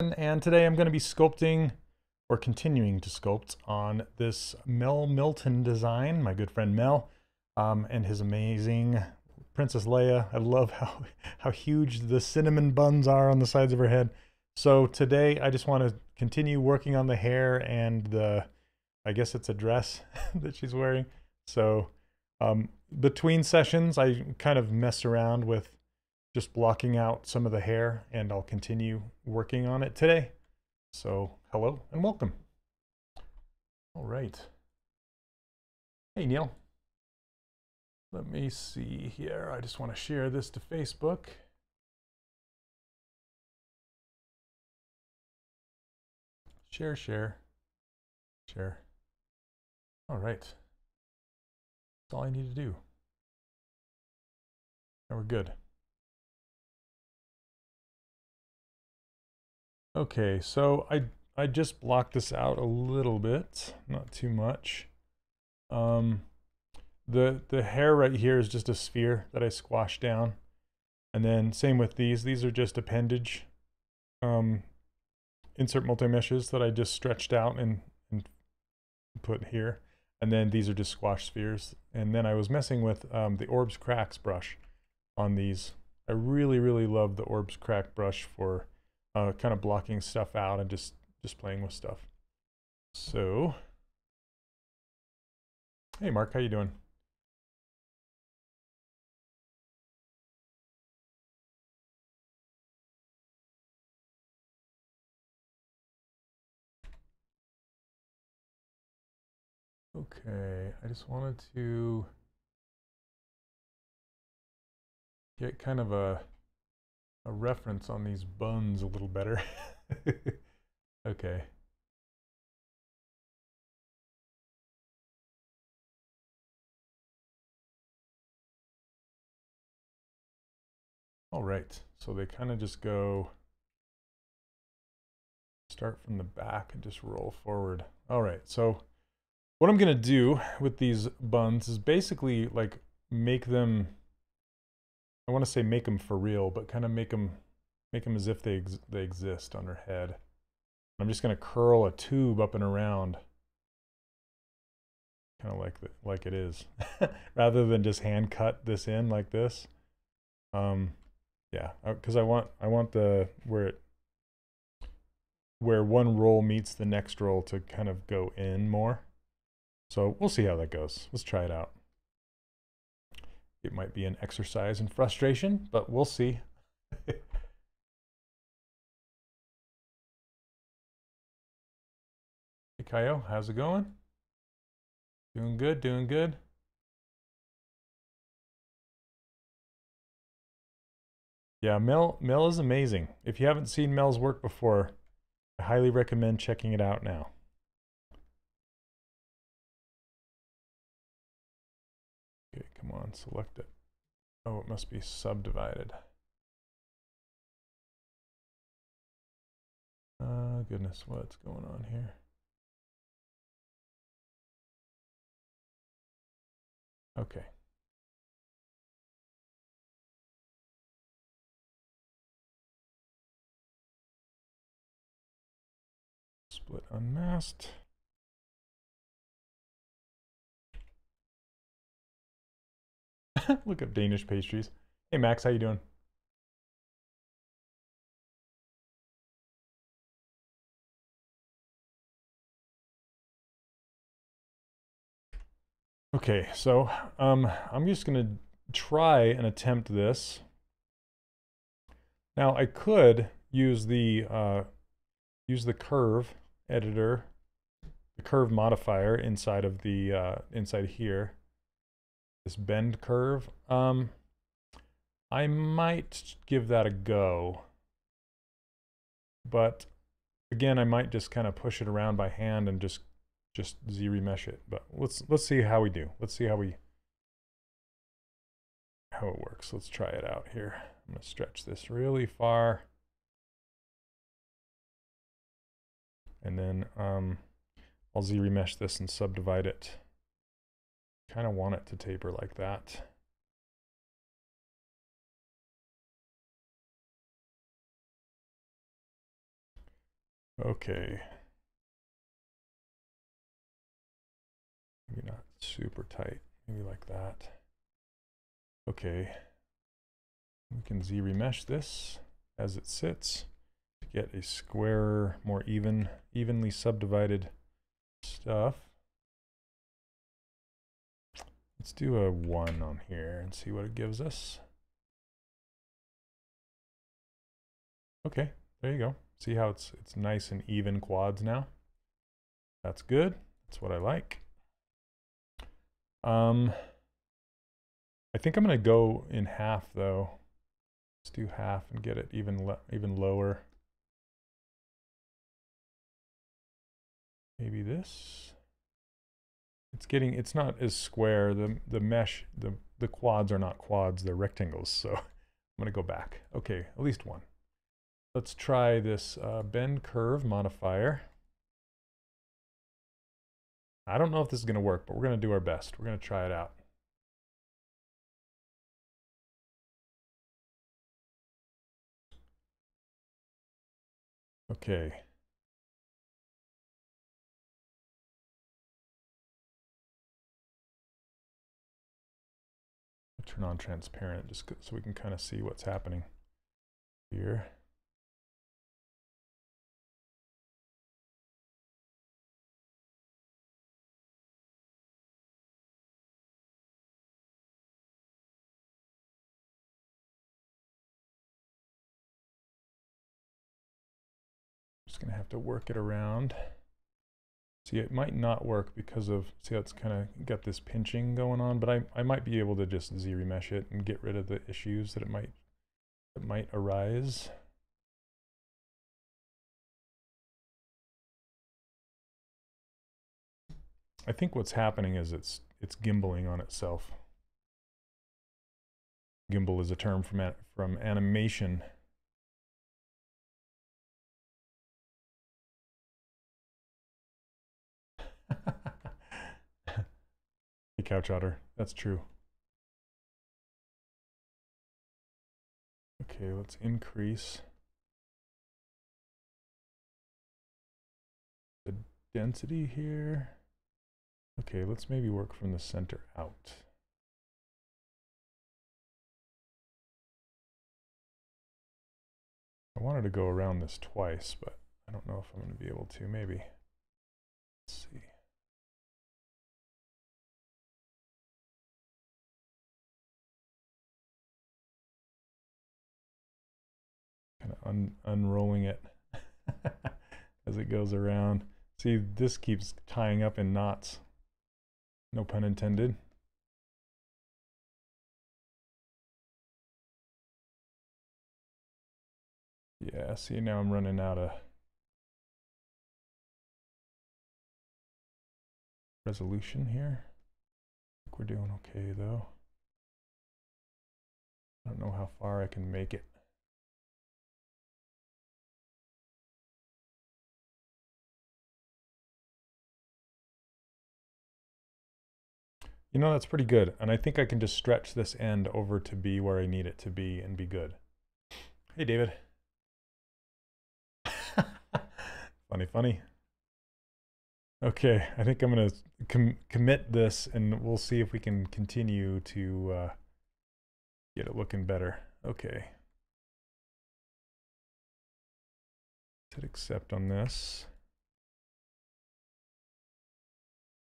and today I'm going to be sculpting or continuing to sculpt on this Mel Milton design, my good friend Mel, um, and his amazing Princess Leia. I love how, how huge the cinnamon buns are on the sides of her head. So today I just want to continue working on the hair and the, I guess it's a dress that she's wearing. So um, between sessions, I kind of mess around with just blocking out some of the hair and I'll continue working on it today. So hello and welcome. All right. Hey, Neil. Let me see here. I just want to share this to Facebook. Share, share, share. All right. That's all I need to do. Now we're good. Okay, so I I just blocked this out a little bit, not too much. Um, the the hair right here is just a sphere that I squashed down, and then same with these. These are just appendage um, insert multi meshes that I just stretched out and, and put here, and then these are just squash spheres. And then I was messing with um, the Orbs Cracks brush on these. I really really love the Orbs Crack brush for uh, kind of blocking stuff out and just, just playing with stuff. So, hey Mark, how you doing? Okay, I just wanted to get kind of a a reference on these buns a little better. okay. All right, so they kind of just go, start from the back and just roll forward. All right, so what I'm gonna do with these buns is basically like make them I want to say make them for real, but kind of make them make them as if they ex they exist on her head. I'm just going to curl a tube up and around, kind of like the, like it is, rather than just hand cut this in like this. Um, yeah, because uh, I want I want the where it where one roll meets the next roll to kind of go in more. So we'll see how that goes. Let's try it out. It might be an exercise in frustration, but we'll see. hey, Kaio, how's it going? Doing good, doing good. Yeah, Mel, Mel is amazing. If you haven't seen Mel's work before, I highly recommend checking it out now. Come on, select it. Oh, it must be subdivided. Uh, goodness, what's going on here? Okay. Split unmasked. Look up Danish pastries. Hey Max, how you doing? Okay, so um, I'm just going to try and attempt this. Now I could use the uh, use the curve editor, the curve modifier inside of the uh, inside here this bend curve. Um, I might give that a go. But again, I might just kind of push it around by hand and just just Z remesh it. But let's let's see how we do. Let's see how we how it works. Let's try it out here. I'm gonna stretch this really far. And then um, I'll Z remesh this and subdivide it kind of want it to taper like that. Okay. Maybe not super tight, maybe like that. Okay. We can Z remesh this as it sits to get a squarer, more even, evenly subdivided stuff. Let's do a one on here and see what it gives us. Okay, there you go. See how it's it's nice and even quads now? That's good. That's what I like. Um, I think I'm going to go in half though. Let's do half and get it even even lower. Maybe this. It's getting it's not as square. The the mesh the the quads are not quads, they're rectangles. So I'm going to go back. Okay, at least one. Let's try this uh, bend curve modifier. I don't know if this is going to work, but we're going to do our best. We're going to try it out. Okay. Turn on transparent just so we can kind of see what's happening here. just going to have to work it around. See, it might not work because of, see how it's kind of got this pinching going on, but I, I might be able to just Z-remesh it and get rid of the issues that it might, that might arise. I think what's happening is it's, it's gimbaling on itself. Gimbal is a term from, from animation the couch otter. That's true. Okay, let's increase the density here. Okay, let's maybe work from the center out. I wanted to go around this twice, but I don't know if I'm going to be able to. Maybe. Un unrolling it as it goes around. See, this keeps tying up in knots. No pun intended. Yeah, see now I'm running out of resolution here. I think we're doing okay though. I don't know how far I can make it. You know, that's pretty good. And I think I can just stretch this end over to be where I need it to be and be good. Hey, David. funny, funny. Okay, I think I'm going to com commit this and we'll see if we can continue to uh, get it looking better. Okay. Hit accept on this.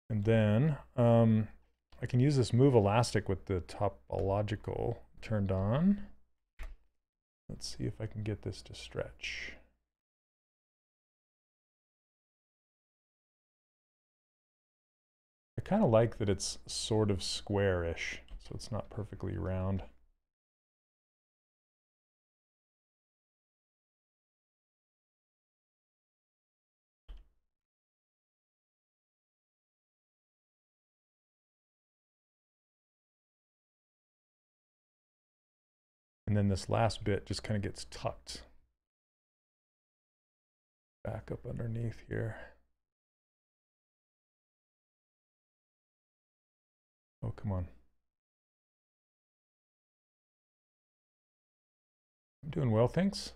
And then um, I can use this move elastic with the topological turned on. Let's see if I can get this to stretch. I kind of like that it's sort of squarish, so it's not perfectly round. And then this last bit just kind of gets tucked back up underneath here. Oh, come on. I'm doing well, thanks.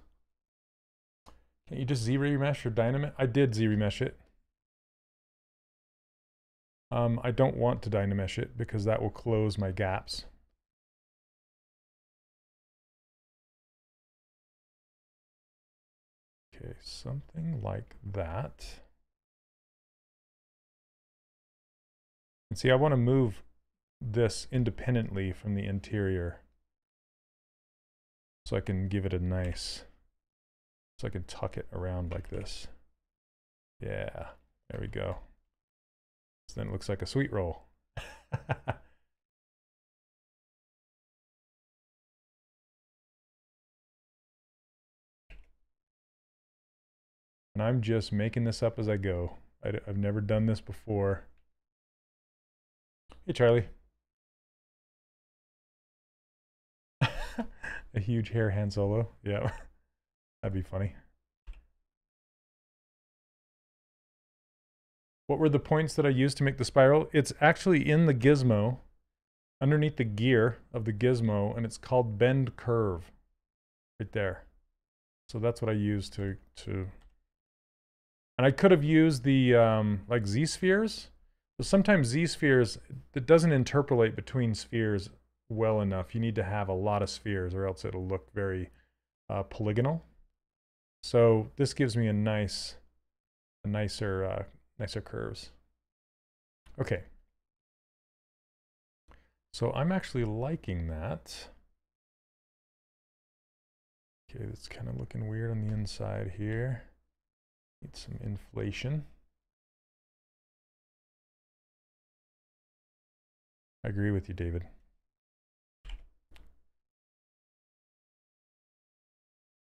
Can't you just Z-remesh or Dynamesh? I did Z-remesh it. Um, I don't want to Dynamesh it because that will close my gaps. Okay, something like that. And see, I want to move this independently from the interior. So I can give it a nice, so I can tuck it around like this. Yeah, there we go. So then it looks like a sweet roll. and I'm just making this up as I go. I, have never done this before. Hey, Charlie. a huge hair Han Solo. Yeah, that'd be funny. What were the points that I used to make the spiral? It's actually in the gizmo, underneath the gear of the gizmo, and it's called bend curve, right there. So that's what I used to to. And I could have used the um, like Z spheres. So sometimes Z spheres it doesn't interpolate between spheres well enough. You need to have a lot of spheres, or else it'll look very uh, polygonal. So this gives me a nice, a nicer uh, nicer curves. Okay. So I'm actually liking that. Okay, that's kind of looking weird on the inside here. Need some inflation. I agree with you, David.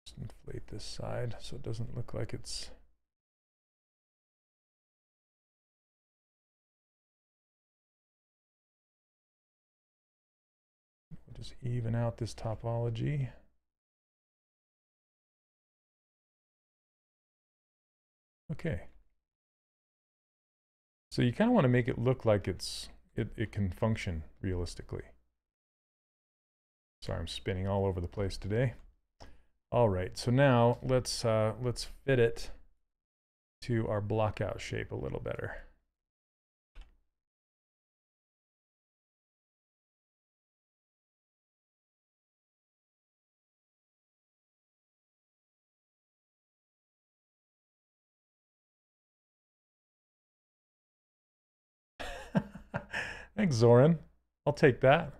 Just inflate this side so it doesn't look like it's Just even out this topology. Okay. So you kind of want to make it look like it's it, it can function realistically. Sorry, I'm spinning all over the place today. All right, so now let's uh, let's fit it to our blockout shape a little better. Thanks, Zoran. I'll take that.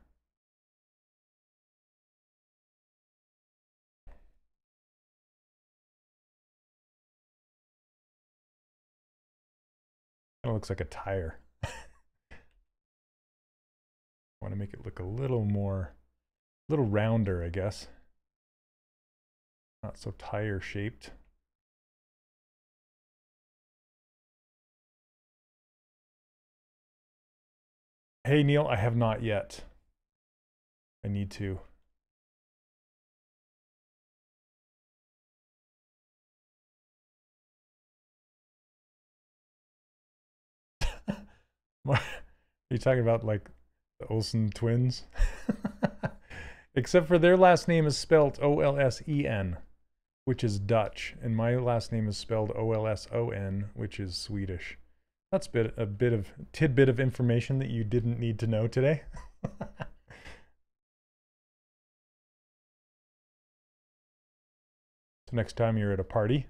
Kind of looks like a tire. want to make it look a little more, a little rounder, I guess. Not so tire shaped. Hey, Neil, I have not yet. I need to. Are you talking about like the Olsen twins? Except for their last name is spelled O L S E N, which is Dutch, and my last name is spelled O L S O N, which is Swedish. That's a bit, a bit of tidbit of information that you didn't need to know today. so next time you're at a party,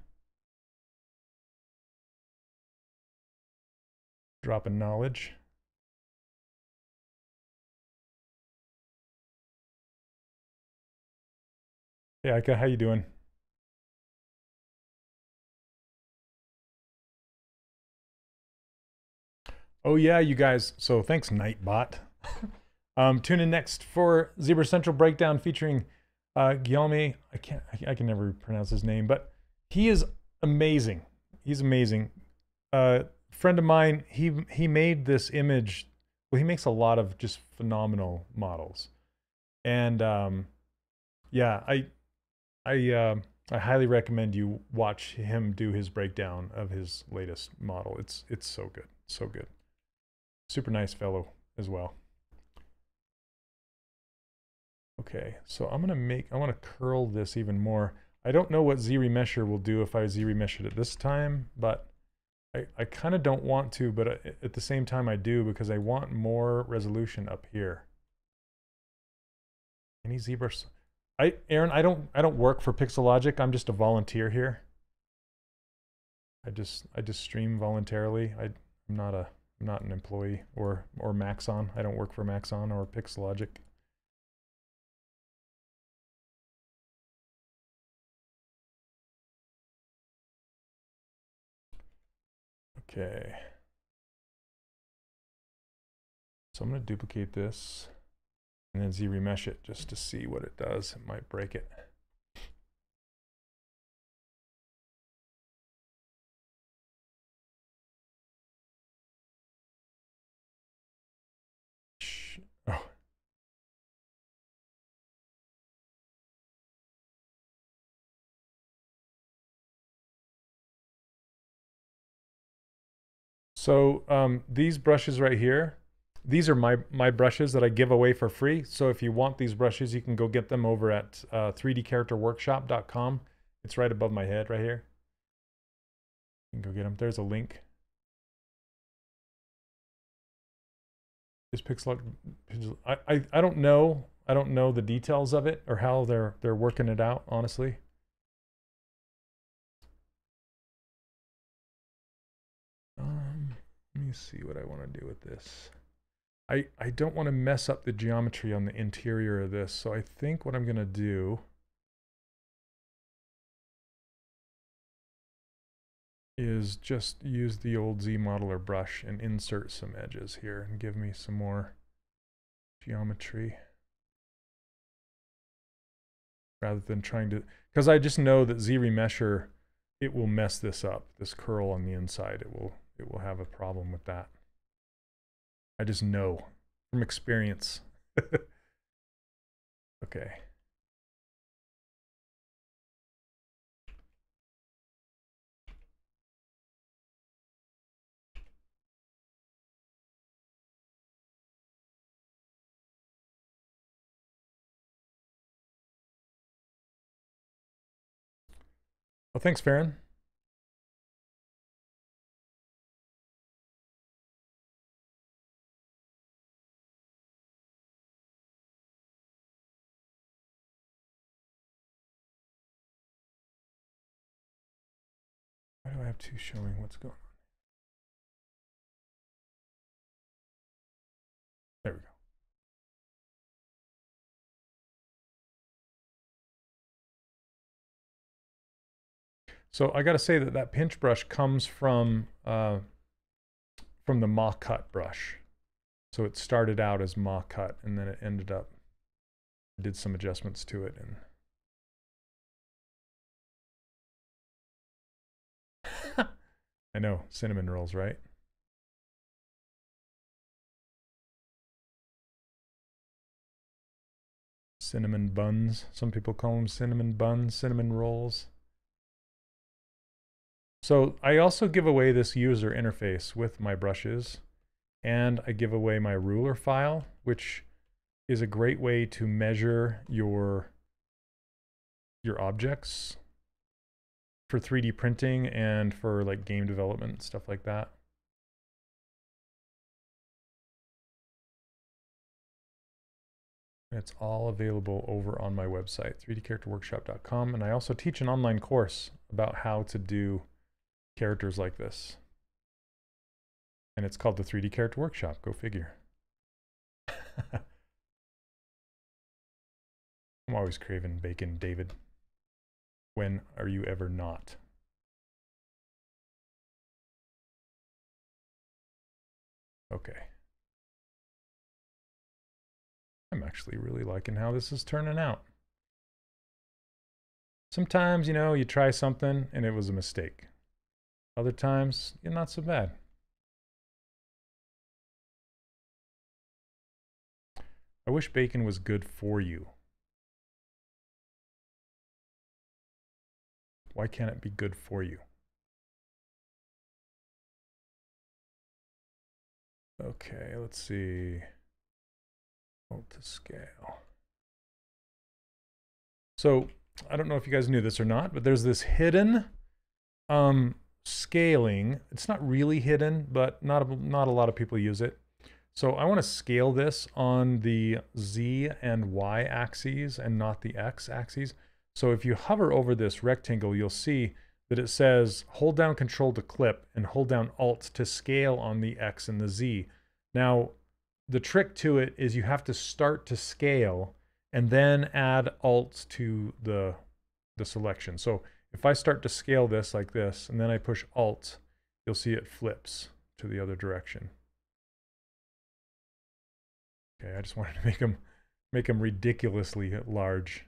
dropping knowledge. Hey Ika, how you doing? Oh yeah, you guys. So thanks, Nightbot. um, tune in next for ZBrushCentral Breakdown featuring uh, Guillaume. I can't. I, I, can never pronounce his name, but he is amazing. He's amazing. Uh, friend of mine. He he made this image. Well, he makes a lot of just phenomenal models, and um, yeah, I I uh, I highly recommend you watch him do his breakdown of his latest model. It's it's so good, so good. Super nice fellow as well. Okay, so I'm gonna make, I wanna curl this even more. I don't know what Z-Remesher will do if I Z-Remesh it this time, but I, I kind of don't want to, but at the same time I do because I want more resolution up here. Any ZBrush? I Aaron, I don't I don't work for Pixologic. I'm just a volunteer here. I just I just stream voluntarily. I, I'm not a I'm not an employee or or Maxon. I don't work for Maxon or Pixologic. Okay. So I'm going to duplicate this and then Z-remesh it just to see what it does. It might break it. So um, these brushes right here, these are my, my brushes that I give away for free. So if you want these brushes, you can go get them over at uh, 3dcharacterworkshop.com. It's right above my head right here. You can go get them. There's a link. Is Pixel, I, I, I don't know. I don't know the details of it or how they're they're working it out, honestly. See what I want to do with this. I, I don't want to mess up the geometry on the interior of this, so I think what I'm going to do is just use the old Z modeler brush and insert some edges here and give me some more geometry rather than trying to because I just know that Z remesher it will mess this up this curl on the inside it will it will have a problem with that I just know from experience. okay. Well, thanks, Farron. Two showing what's going on. There we go. So I got to say that that pinch brush comes from uh, from the MAHcut brush. So it started out as MAHcut and then it ended up, I did some adjustments to it and I know, cinnamon rolls, right? Cinnamon buns. Some people call them cinnamon buns, cinnamon rolls. So I also give away this user interface with my brushes and I give away my ruler file, which is a great way to measure your your objects for 3D printing and for like game development, stuff like that. It's all available over on my website, 3dcharacterworkshop.com. And I also teach an online course about how to do characters like this. And it's called the 3D Character Workshop. Go figure. I'm always craving bacon, David. When are you ever not? Okay. I'm actually really liking how this is turning out. Sometimes, you know, you try something and it was a mistake. Other times, you're not so bad. I wish bacon was good for you. Why can't it be good for you? Okay, let's see. Alt to scale. So I don't know if you guys knew this or not, but there's this hidden um, scaling. It's not really hidden, but not a, not a lot of people use it. So I want to scale this on the Z and Y axes and not the X axes. So if you hover over this rectangle, you'll see that it says hold down control to clip and hold down alt to scale on the X and the Z. Now, the trick to it is you have to start to scale and then add alt to the, the selection. So if I start to scale this like this, and then I push alt, you'll see it flips to the other direction. Okay, I just wanted to make them make them ridiculously large.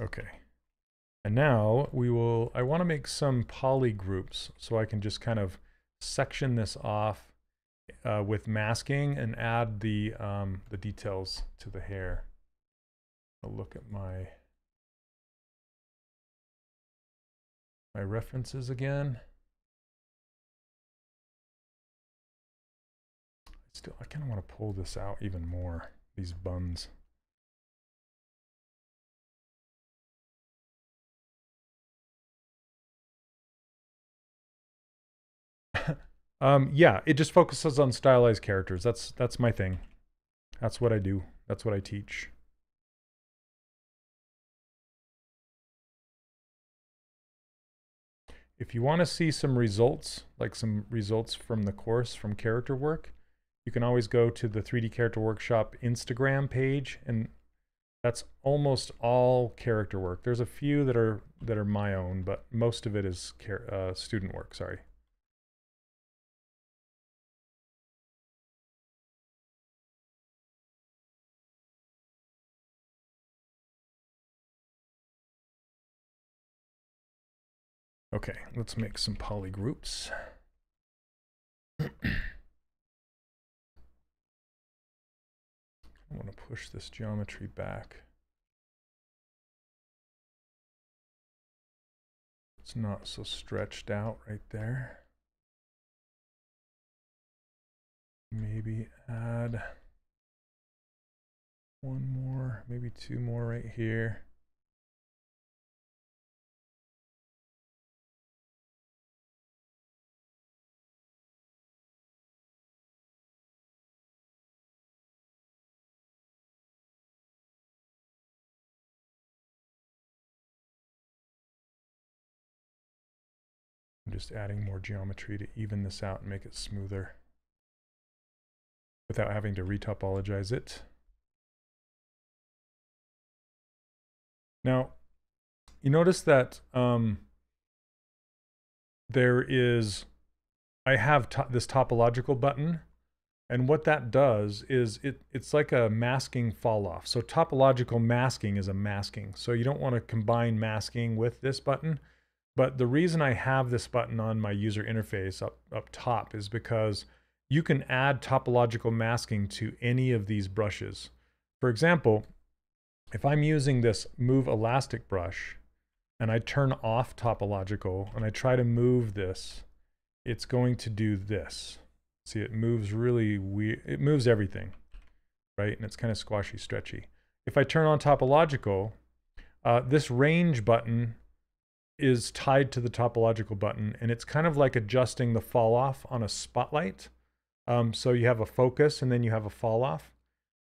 Okay. And now we will, I want to make some poly groups so I can just kind of section this off uh, with masking and add the, um, the details to the hair. I'll look at my, my references again. Still, I kind of want to pull this out even more, these buns. Um, yeah, it just focuses on stylized characters. That's that's my thing. That's what I do. That's what I teach. If you want to see some results, like some results from the course from character work, you can always go to the 3D Character Workshop Instagram page and that's almost all character work. There's a few that are that are my own, but most of it is uh, student work, sorry. Okay, let's make some poly groups. I want to push this geometry back. It's not so stretched out right there. Maybe add one more, maybe two more right here. Just adding more geometry to even this out and make it smoother without having to retopologize it. Now, you notice that um, there is, I have to this topological button, and what that does is it it's like a masking fall off. So topological masking is a masking. So you don't want to combine masking with this button. But the reason I have this button on my user interface up, up top is because you can add topological masking to any of these brushes. For example, if I'm using this move elastic brush and I turn off topological and I try to move this, it's going to do this. See, it moves really weird. It moves everything, right? And it's kind of squashy, stretchy. If I turn on topological, uh, this range button is tied to the topological button and it's kind of like adjusting the fall off on a spotlight. Um, so you have a focus and then you have a fall off.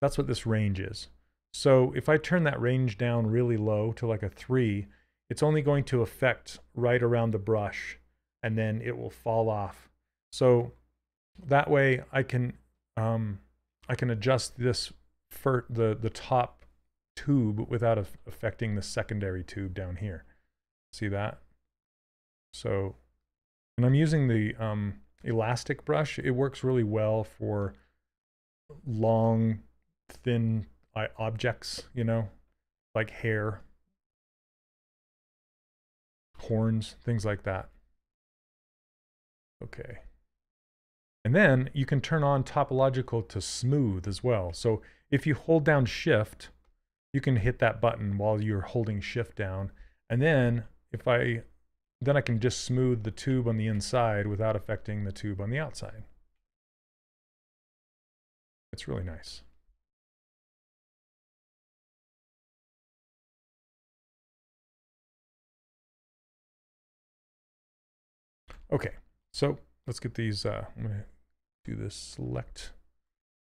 That's what this range is. So if I turn that range down really low to like a three, it's only going to affect right around the brush and then it will fall off. So that way I can um, I can adjust this for the, the top tube without affecting the secondary tube down here. See that? So, and I'm using the um, elastic brush. It works really well for long, thin objects, you know, like hair, horns, things like that. Okay. And then you can turn on topological to smooth as well. So if you hold down shift, you can hit that button while you're holding shift down. And then if I, then I can just smooth the tube on the inside without affecting the tube on the outside. It's really nice. Okay, so let's get these, uh, I'm gonna do this select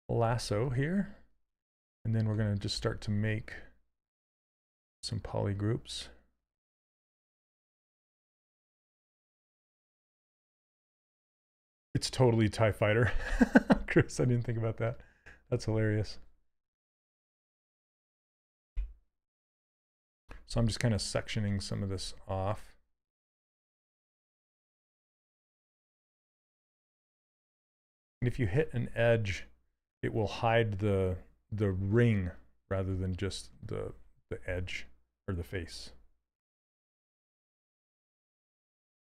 lasso here. And then we're gonna just start to make some poly It's totally TIE Fighter. Chris, I didn't think about that. That's hilarious. So I'm just kind of sectioning some of this off. And if you hit an edge, it will hide the the ring rather than just the the edge or the face.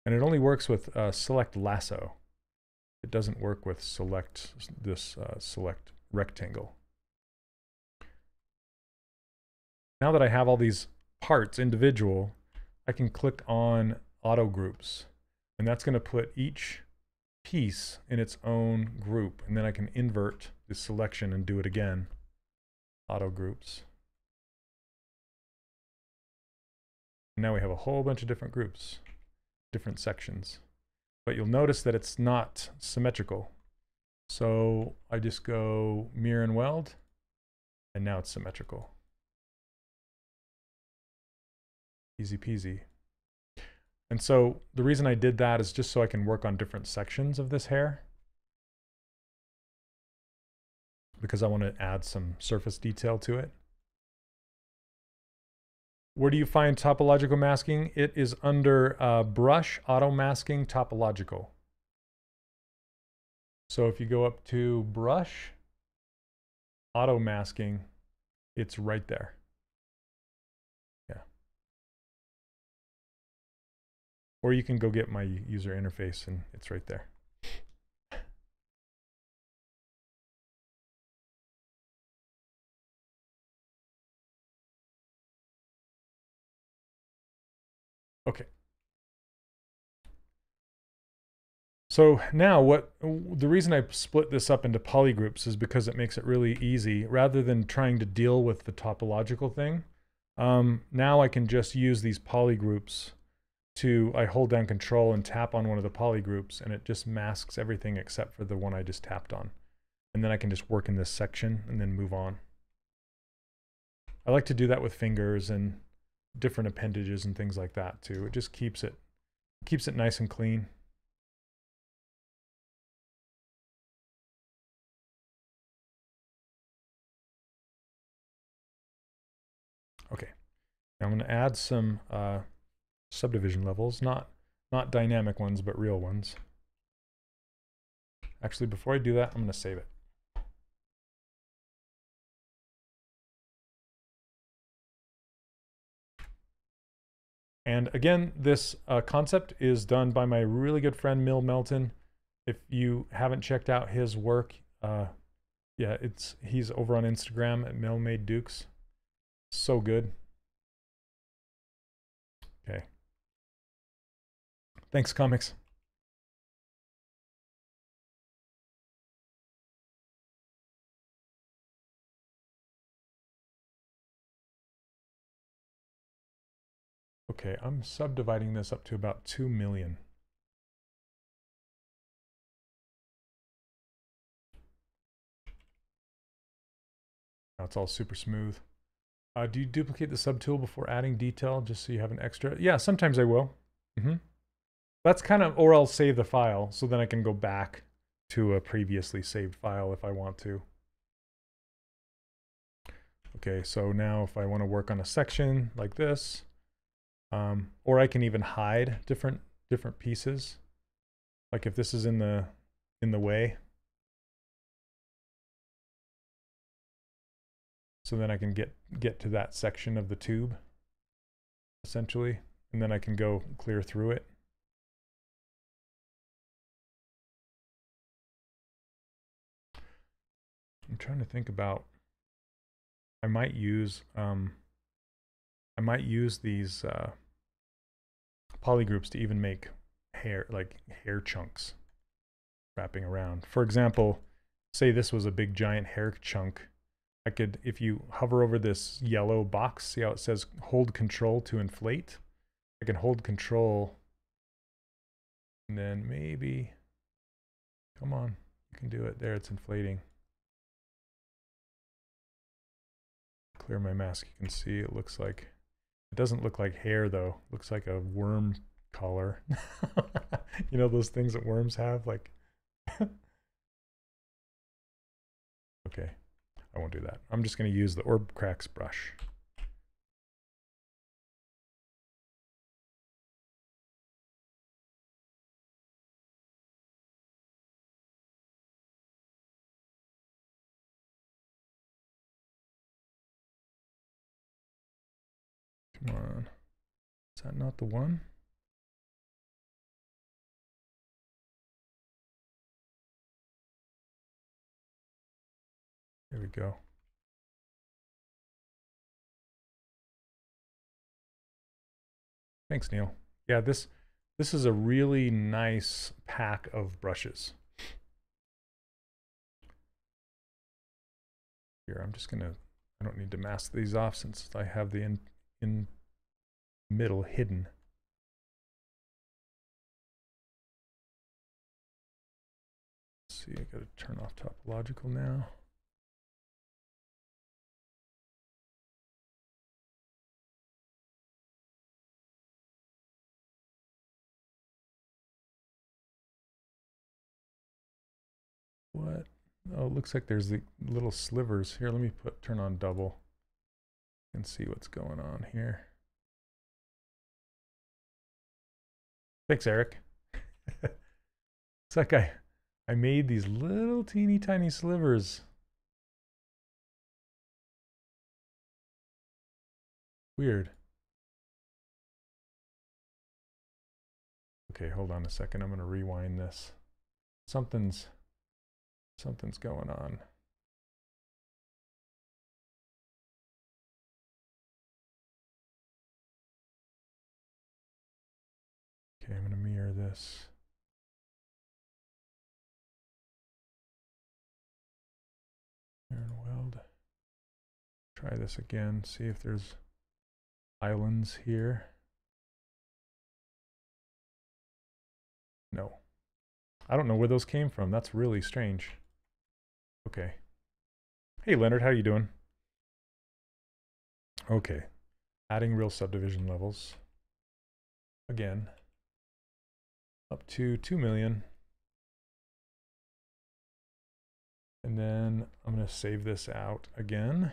And it only works with uh, select lasso. It doesn't work with select this uh, select rectangle. Now that I have all these parts individual, I can click on auto groups and that's going to put each piece in its own group. And then I can invert the selection and do it again. Auto groups. now we have a whole bunch of different groups, different sections. But you'll notice that it's not symmetrical. So I just go mirror and weld, and now it's symmetrical. Easy peasy. And so the reason I did that is just so I can work on different sections of this hair. Because I want to add some surface detail to it. Where do you find topological masking? It is under uh, brush auto masking topological. So if you go up to brush auto masking, it's right there. Yeah. Or you can go get my user interface and it's right there. Okay. So now what the reason I split this up into polygroups is because it makes it really easy rather than trying to deal with the topological thing. Um, now I can just use these polygroups to I hold down control and tap on one of the poly groups and it just masks everything except for the one I just tapped on. And then I can just work in this section and then move on. I like to do that with fingers and different appendages and things like that too. It just keeps it keeps it nice and clean. Okay, now I'm going to add some uh, subdivision levels, not, not dynamic ones, but real ones. Actually, before I do that, I'm going to save it. And again, this uh, concept is done by my really good friend Mel Milton. If you haven't checked out his work, uh, yeah, it's he's over on Instagram at Mill Made Dukes. So good. Okay. Thanks, comics. Okay, I'm subdividing this up to about 2 million. Now it's all super smooth. Uh, do you duplicate the subtool before adding detail just so you have an extra? Yeah, sometimes I will. Mm -hmm. That's kind of, or I'll save the file so then I can go back to a previously saved file if I want to. Okay, so now if I want to work on a section like this, um, or I can even hide different different pieces. Like if this is in the in the way. So then I can get get to that section of the tube essentially, and then I can go clear through it. I'm trying to think about. I might use um, I might use these uh, polygroups to even make hair like hair chunks wrapping around. For example, say this was a big giant hair chunk, I could, if you hover over this yellow box, see how it says hold control to inflate? I can hold control and then maybe, come on, you can do it. There, it's inflating. Clear my mask, you can see it looks like, it doesn't look like hair though. It looks like a worm collar. you know those things that worms have? Like, okay, I won't do that. I'm just going to use the Orb Cracks brush. Come on. Is that not the one? There we go. Thanks, Neil. Yeah, this this is a really nice pack of brushes. Here, I'm just gonna, I don't need to mask these off since I have the in, in middle hidden. See, I gotta turn off topological now. What? Oh, it looks like there's the little slivers. Here, let me put turn on double and see what's going on here. Thanks, Eric. it's like I, I made these little teeny tiny slivers. Weird. Okay, hold on a second. I'm going to rewind this. Something's something's going on. Mirror weld. Try this again, see if there's islands here. No. I don't know where those came from. That's really strange. Okay. Hey, Leonard, how you doing? Okay. Adding real subdivision levels. Again up to 2 million. And then I'm going to save this out again.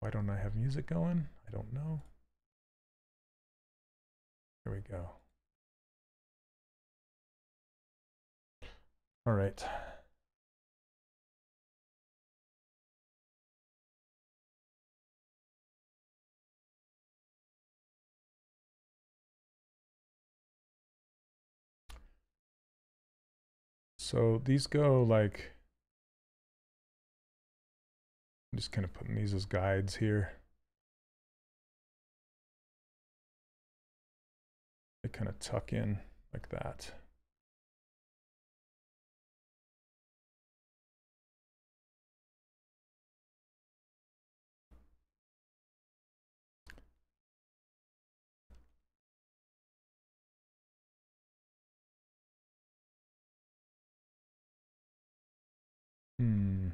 Why don't I have music going? I don't know. Here we go. All right. So these go like, I'm just kind of putting these as guides here. They kind of tuck in like that. Hmm.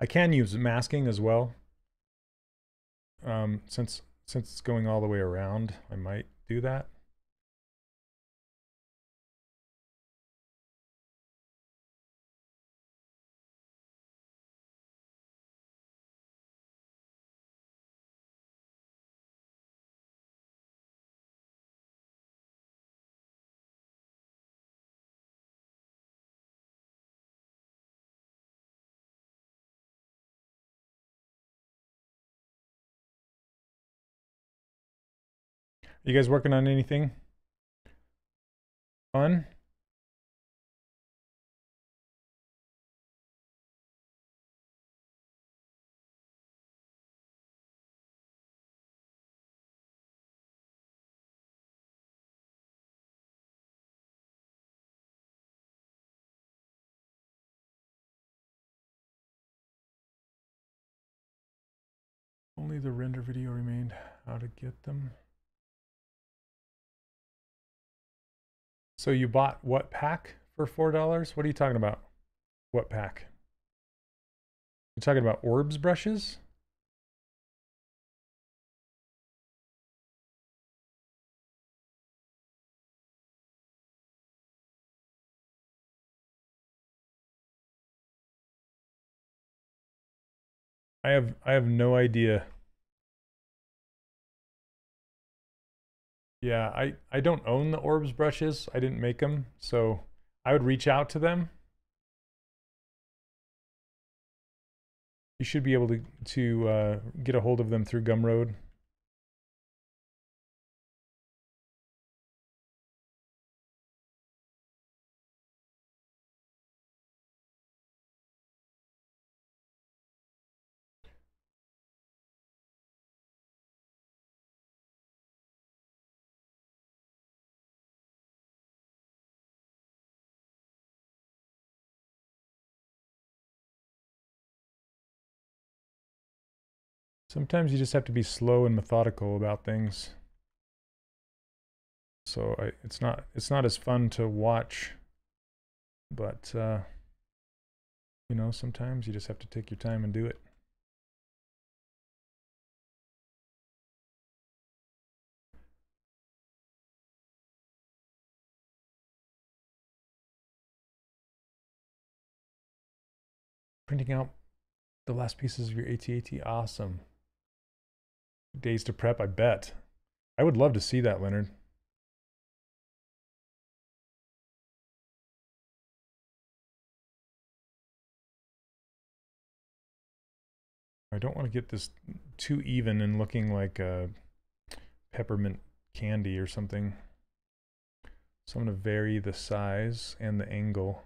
I can use masking as well. Um, since since it's going all the way around, I might do that. You guys working on anything? Fun? Only the render video remained. How to get them. So you bought what pack for $4? What are you talking about? What pack? You're talking about orbs brushes? I have I have no idea. Yeah, I I don't own the orbs brushes. I didn't make them, so I would reach out to them. You should be able to to uh, get a hold of them through Gumroad. Sometimes you just have to be slow and methodical about things. So I, it's not it's not as fun to watch, but uh, you know sometimes you just have to take your time and do it. Printing out the last pieces of your AT-AT, awesome days to prep, I bet. I would love to see that, Leonard. I don't want to get this too even and looking like a peppermint candy or something. So I'm going to vary the size and the angle.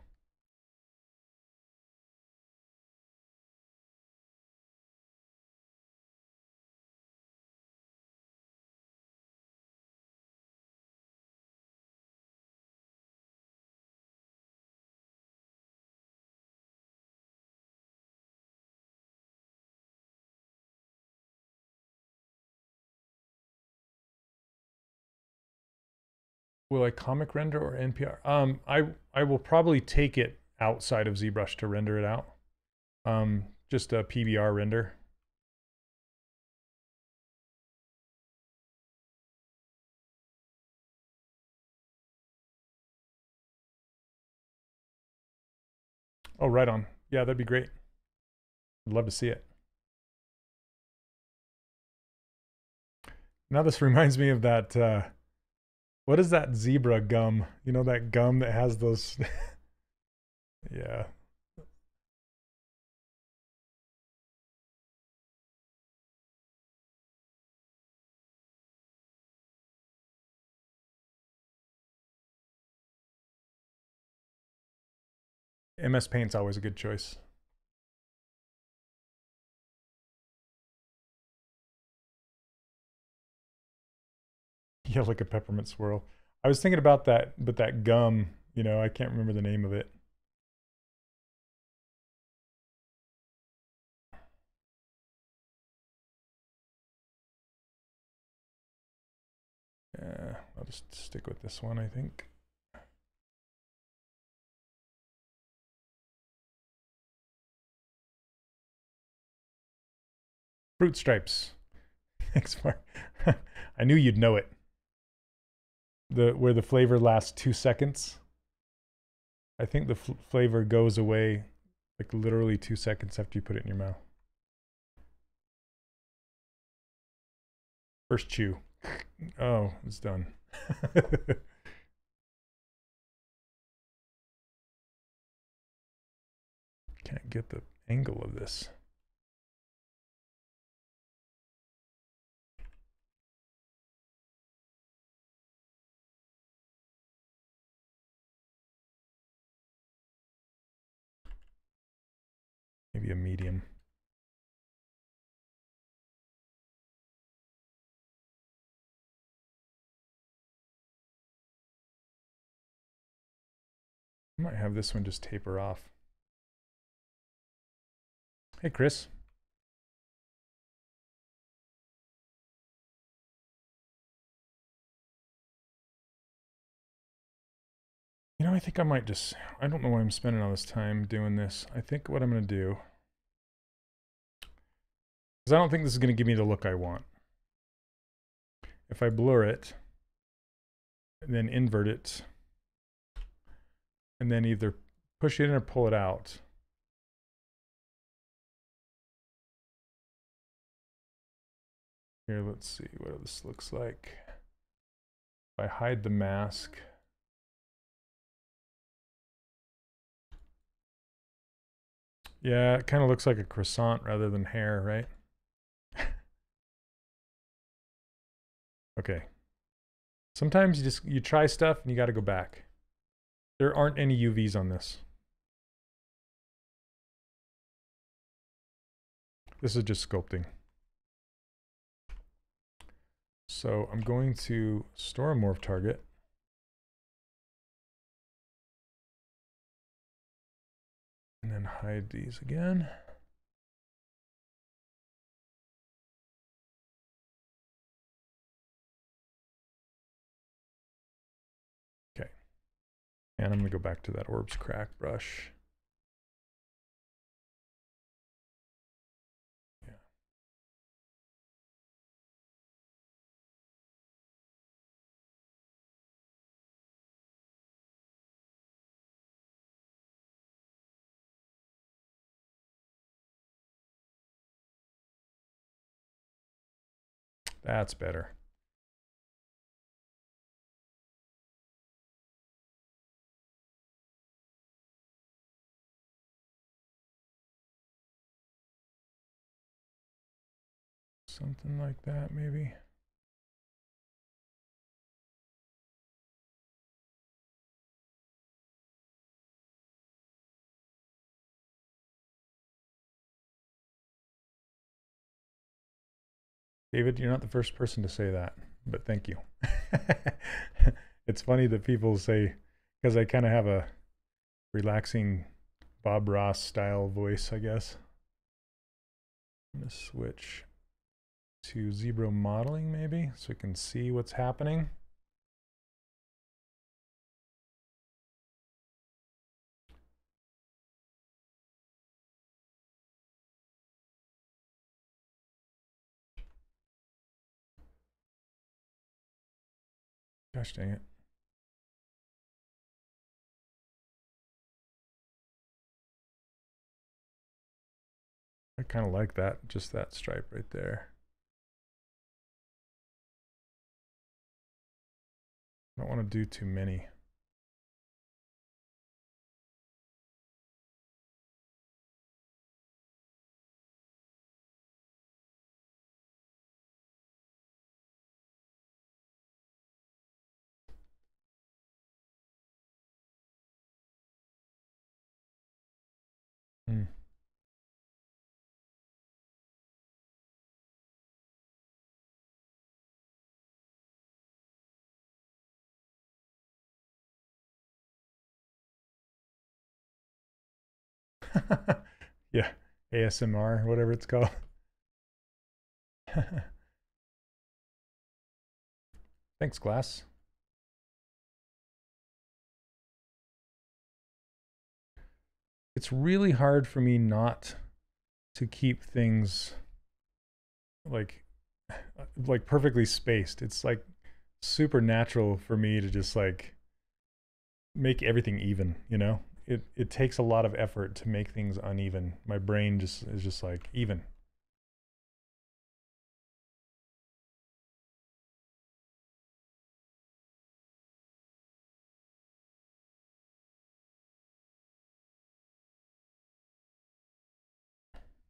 Will I comic render or NPR? Um, I I will probably take it outside of ZBrush to render it out. Um, just a PBR render. Oh, right on. Yeah, that'd be great. I'd love to see it. Now this reminds me of that uh, what is that zebra gum? You know that gum that has those Yeah. MS Paint's always a good choice. Yeah, like a peppermint swirl. I was thinking about that, but that gum, you know, I can't remember the name of it. Yeah, I'll just stick with this one, I think. Fruit stripes. Thanks, Mark. I knew you'd know it the where the flavor lasts two seconds. I think the flavor goes away like literally two seconds after you put it in your mouth. First chew. Oh, it's done. Can't get the angle of this. maybe a medium. I might have this one just taper off. Hey, Chris. You know, I think I might just, I don't know why I'm spending all this time doing this. I think what I'm going to do because I don't think this is going to give me the look I want. If I blur it, and then invert it, and then either push it in or pull it out. Here, let's see what this looks like. If I hide the mask, Yeah, it kind of looks like a croissant rather than hair, right? Okay. Sometimes you just you try stuff and you got to go back. There aren't any UVs on this. This is just sculpting. So I'm going to store a morph target. And then hide these again. And I'm going to go back to that orbs crack brush. Yeah. That's better. Something like that, maybe. David, you're not the first person to say that, but thank you. it's funny that people say, because I kind of have a relaxing Bob Ross style voice, I guess. I'm going to switch to Zebra modeling maybe so we can see what's happening. Gosh dang it. I kind of like that, just that stripe right there. Don't want to do too many. yeah, ASMR, whatever it's called. Thanks, Glass. It's really hard for me not to keep things like like perfectly spaced. It's like supernatural for me to just like make everything even, you know? It it takes a lot of effort to make things uneven. My brain just is just like even.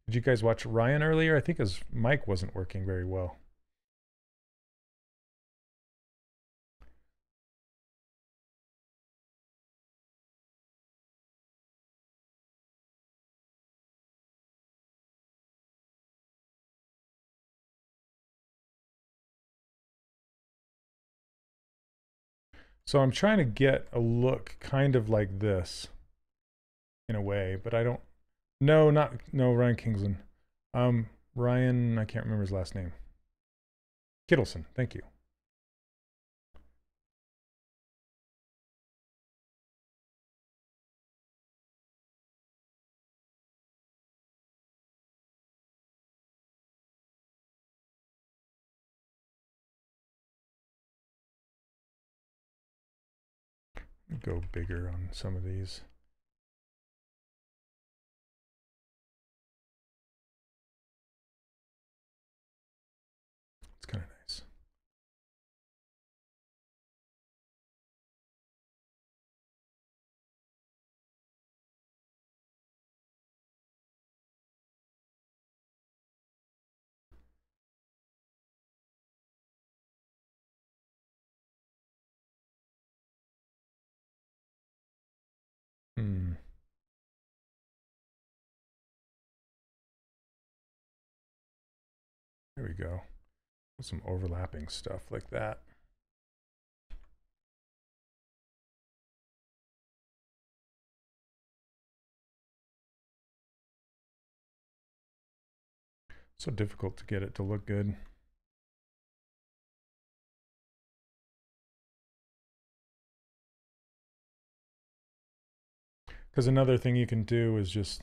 Did you guys watch Ryan earlier? I think his mic wasn't working very well. So I'm trying to get a look kind of like this in a way, but I don't, no, not, no, Ryan Kingslien. Um, Ryan, I can't remember his last name. Kittleson, thank you. Go bigger on some of these. We go. Some overlapping stuff like that. So difficult to get it to look good. Because another thing you can do is just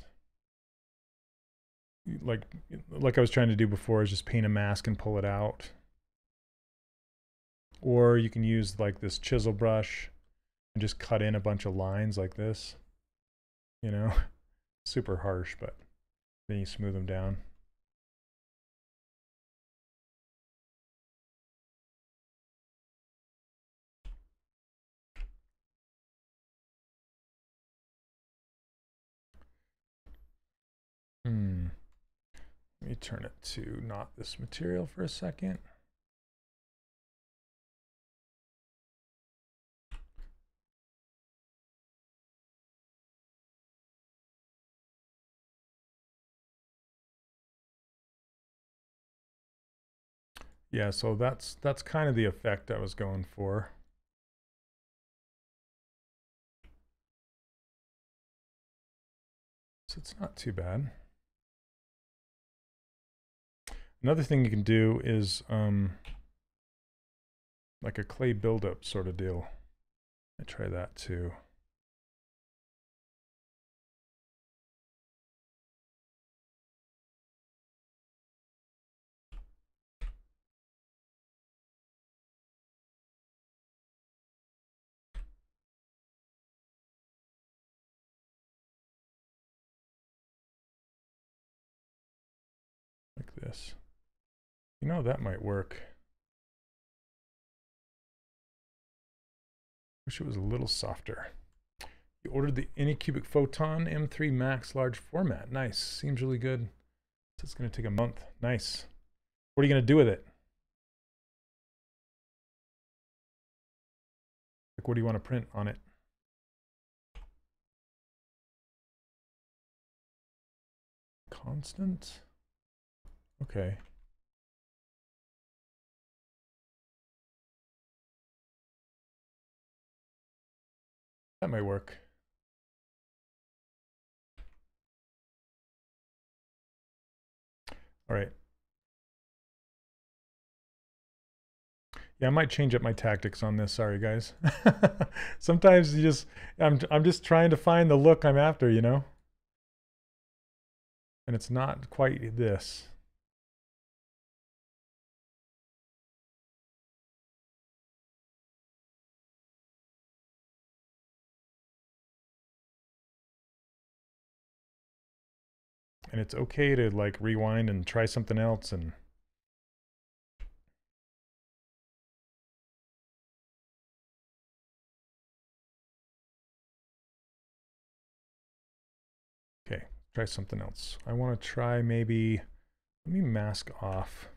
like like I was trying to do before is just paint a mask and pull it out. Or you can use like this chisel brush and just cut in a bunch of lines like this. You know, super harsh, but then you smooth them down. Hmm. Let me turn it to not this material for a second. Yeah, so that's that's kind of the effect I was going for. So it's not too bad. Another thing you can do is um, like a clay buildup sort of deal. I try that too. Like this. Know, that might work. Wish it was a little softer. You ordered the Anycubic Photon M3 Max large format. Nice. Seems really good. So it's going to take a month. Nice. What are you going to do with it? Like, what do you want to print on it? Constant? Okay. That might work. All right. Yeah, I might change up my tactics on this. Sorry, guys. Sometimes you just, I'm, I'm just trying to find the look I'm after, you know? And it's not quite this. And it's okay to like rewind and try something else and okay try something else. I want to try maybe let me mask off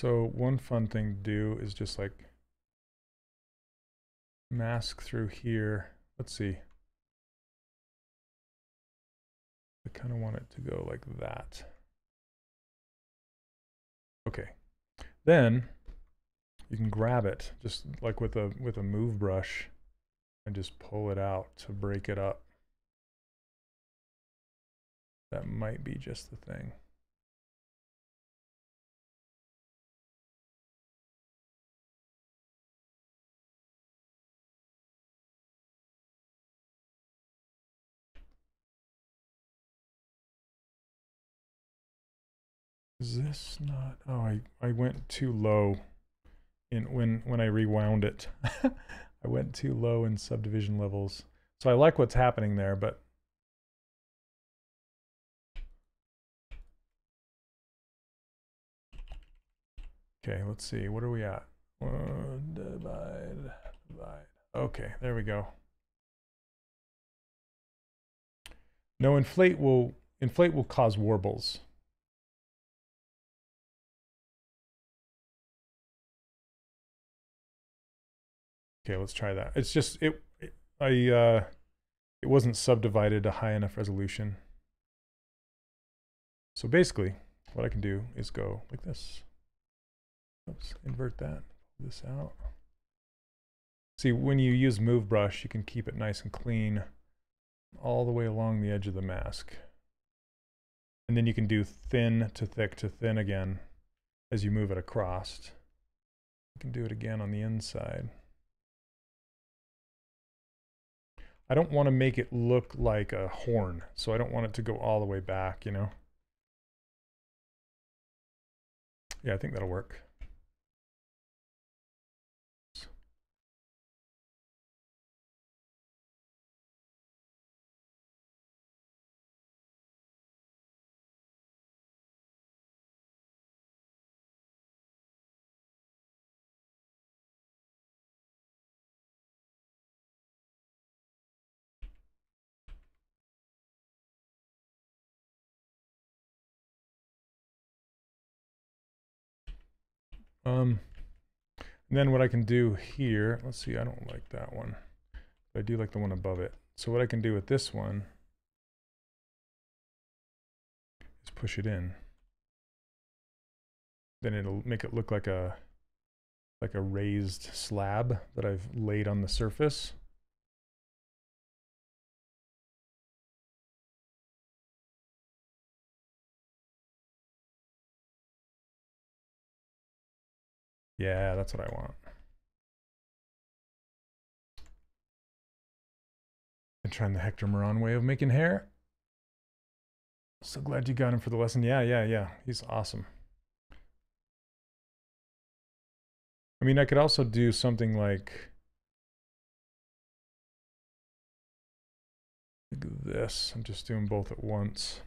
So one fun thing to do is just like mask through here. Let's see. I kind of want it to go like that. Okay. Then you can grab it just like with a with a move brush and just pull it out to break it up. That might be just the thing. Is this not? Oh, I, I went too low in when when I rewound it. I went too low in subdivision levels. So I like what's happening there, but Okay, let's see. What are we at? One, divide, divide. Okay, there we go. No, inflate will inflate will cause warbles. Okay, let's try that. It's just it, it I uh it wasn't subdivided to high enough resolution. So basically, what I can do is go like this. Oops, invert that, this out. See, when you use move brush, you can keep it nice and clean all the way along the edge of the mask. And then you can do thin to thick to thin again as you move it across. You can do it again on the inside. I don't want to make it look like a horn, so I don't want it to go all the way back, you know? Yeah, I think that'll work. Um, then what I can do here, let's see, I don't like that one. I do like the one above it. So what I can do with this one is push it in. Then it'll make it look like a like a raised slab that I've laid on the surface. Yeah, that's what I want. And trying the Hector Moran way of making hair. So glad you got him for the lesson. Yeah, yeah, yeah. He's awesome. I mean, I could also do something like, like this. I'm just doing both at once.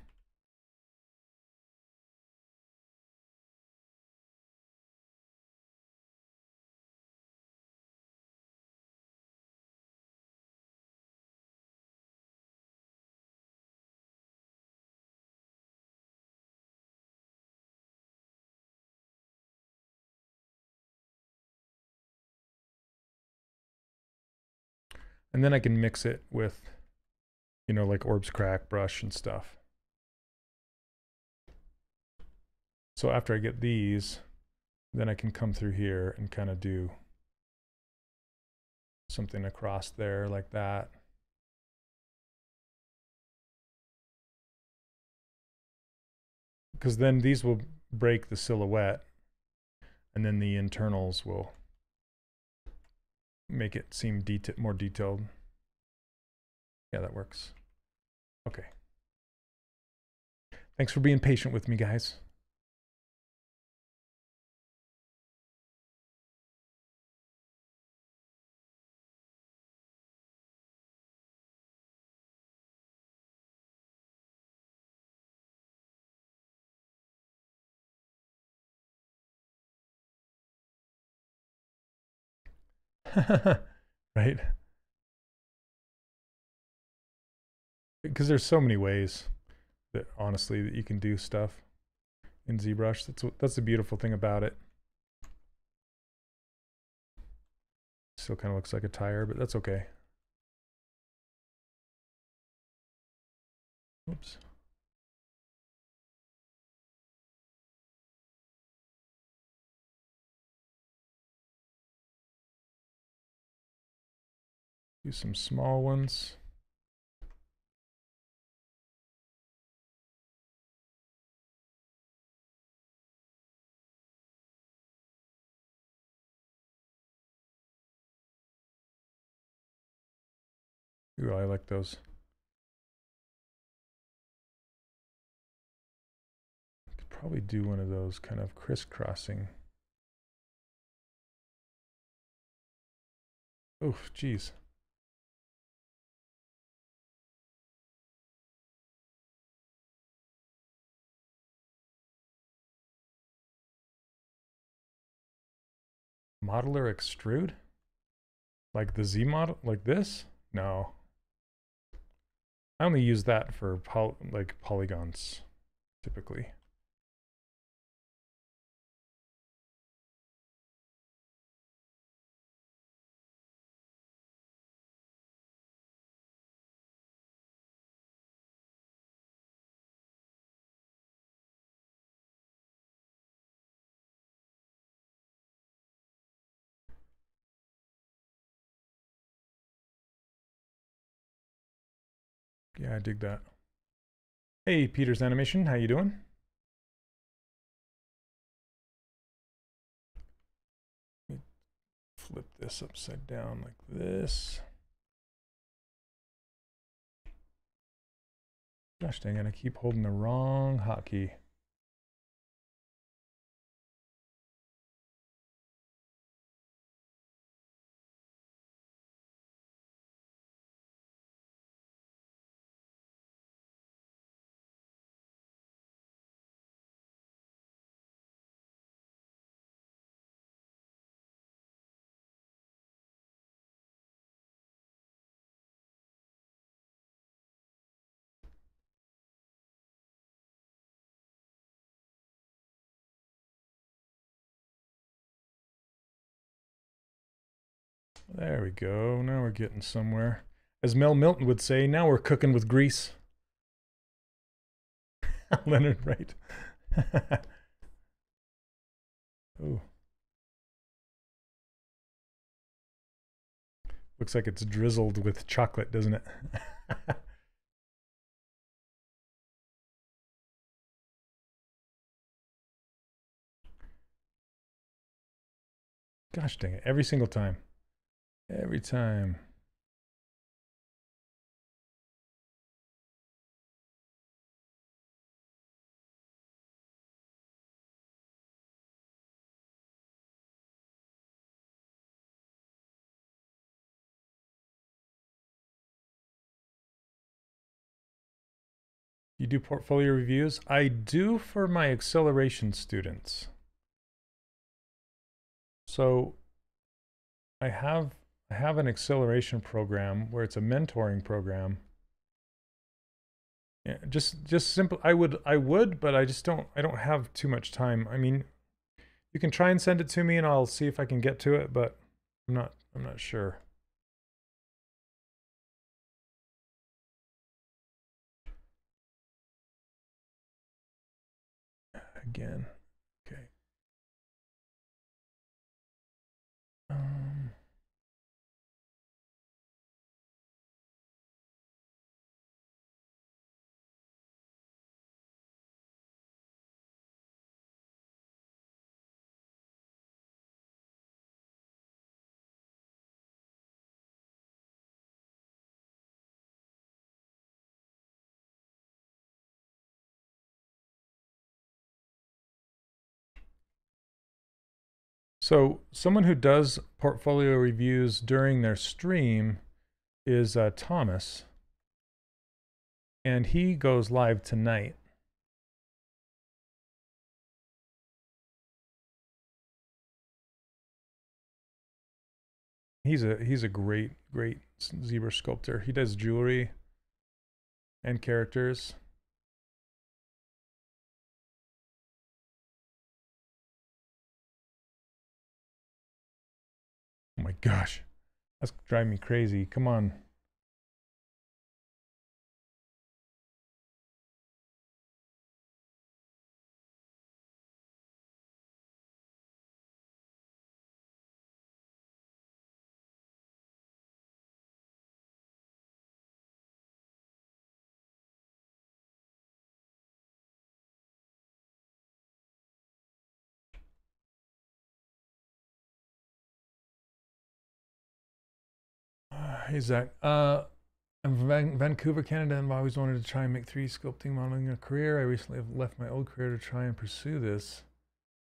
And then I can mix it with, you know, like Orbs Crack brush and stuff. So after I get these, then I can come through here and kind of do something across there like that. Because then these will break the silhouette and then the internals will make it seem deta more detailed. Yeah, that works. Okay. Thanks for being patient with me, guys. right? Because there's so many ways that honestly that you can do stuff in ZBrush. That's what, that's the beautiful thing about it. Still kind of looks like a tire, but that's okay. Oops. Do some small ones. Ooh, I like those. Could probably do one of those kind of crisscrossing. Oh, geez. Modeler extrude? Like the Z model, like this? No. I only use that for poly like polygons, typically. I dig that. Hey, Peter's Animation, how you doing? Flip this upside down like this. Gosh dang it, I keep holding the wrong hotkey. There we go. Now we're getting somewhere. As Mel Milton would say, now we're cooking with grease. Leonard right. oh. Looks like it's drizzled with chocolate, doesn't it? Gosh dang it, every single time. Every time. You do portfolio reviews? I do for my acceleration students. So I have have an acceleration program where it's a mentoring program. Yeah, just just simple. I would I would, but I just don't. I don't have too much time. I mean, you can try and send it to me, and I'll see if I can get to it. But I'm not. I'm not sure. Again. So someone who does portfolio reviews during their stream is uh, Thomas, and he goes live tonight. He's a he's a great great ZBrush sculptor. He does jewelry and characters. My gosh. That's driving me crazy. Come on. Hey Zach. Uh, I'm from Van- Vancouver, Canada, and I've always wanted to try and make 3D sculpting modeling a career. I recently have left my old career to try and pursue this.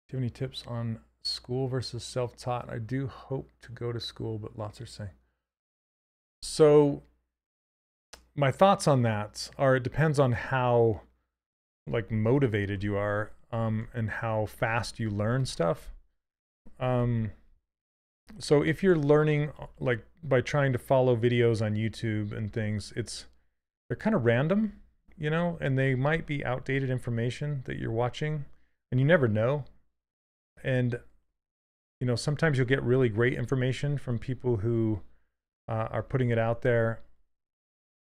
Do you have any tips on school versus self-taught? I do hope to go to school, but lots are saying. So my thoughts on that are it depends on how like motivated you are um, and how fast you learn stuff. Um, so if you're learning uh, like by trying to follow videos on YouTube and things, it's they're kind of random, you know, and they might be outdated information that you're watching, and you never know. And you know, sometimes you'll get really great information from people who uh, are putting it out there,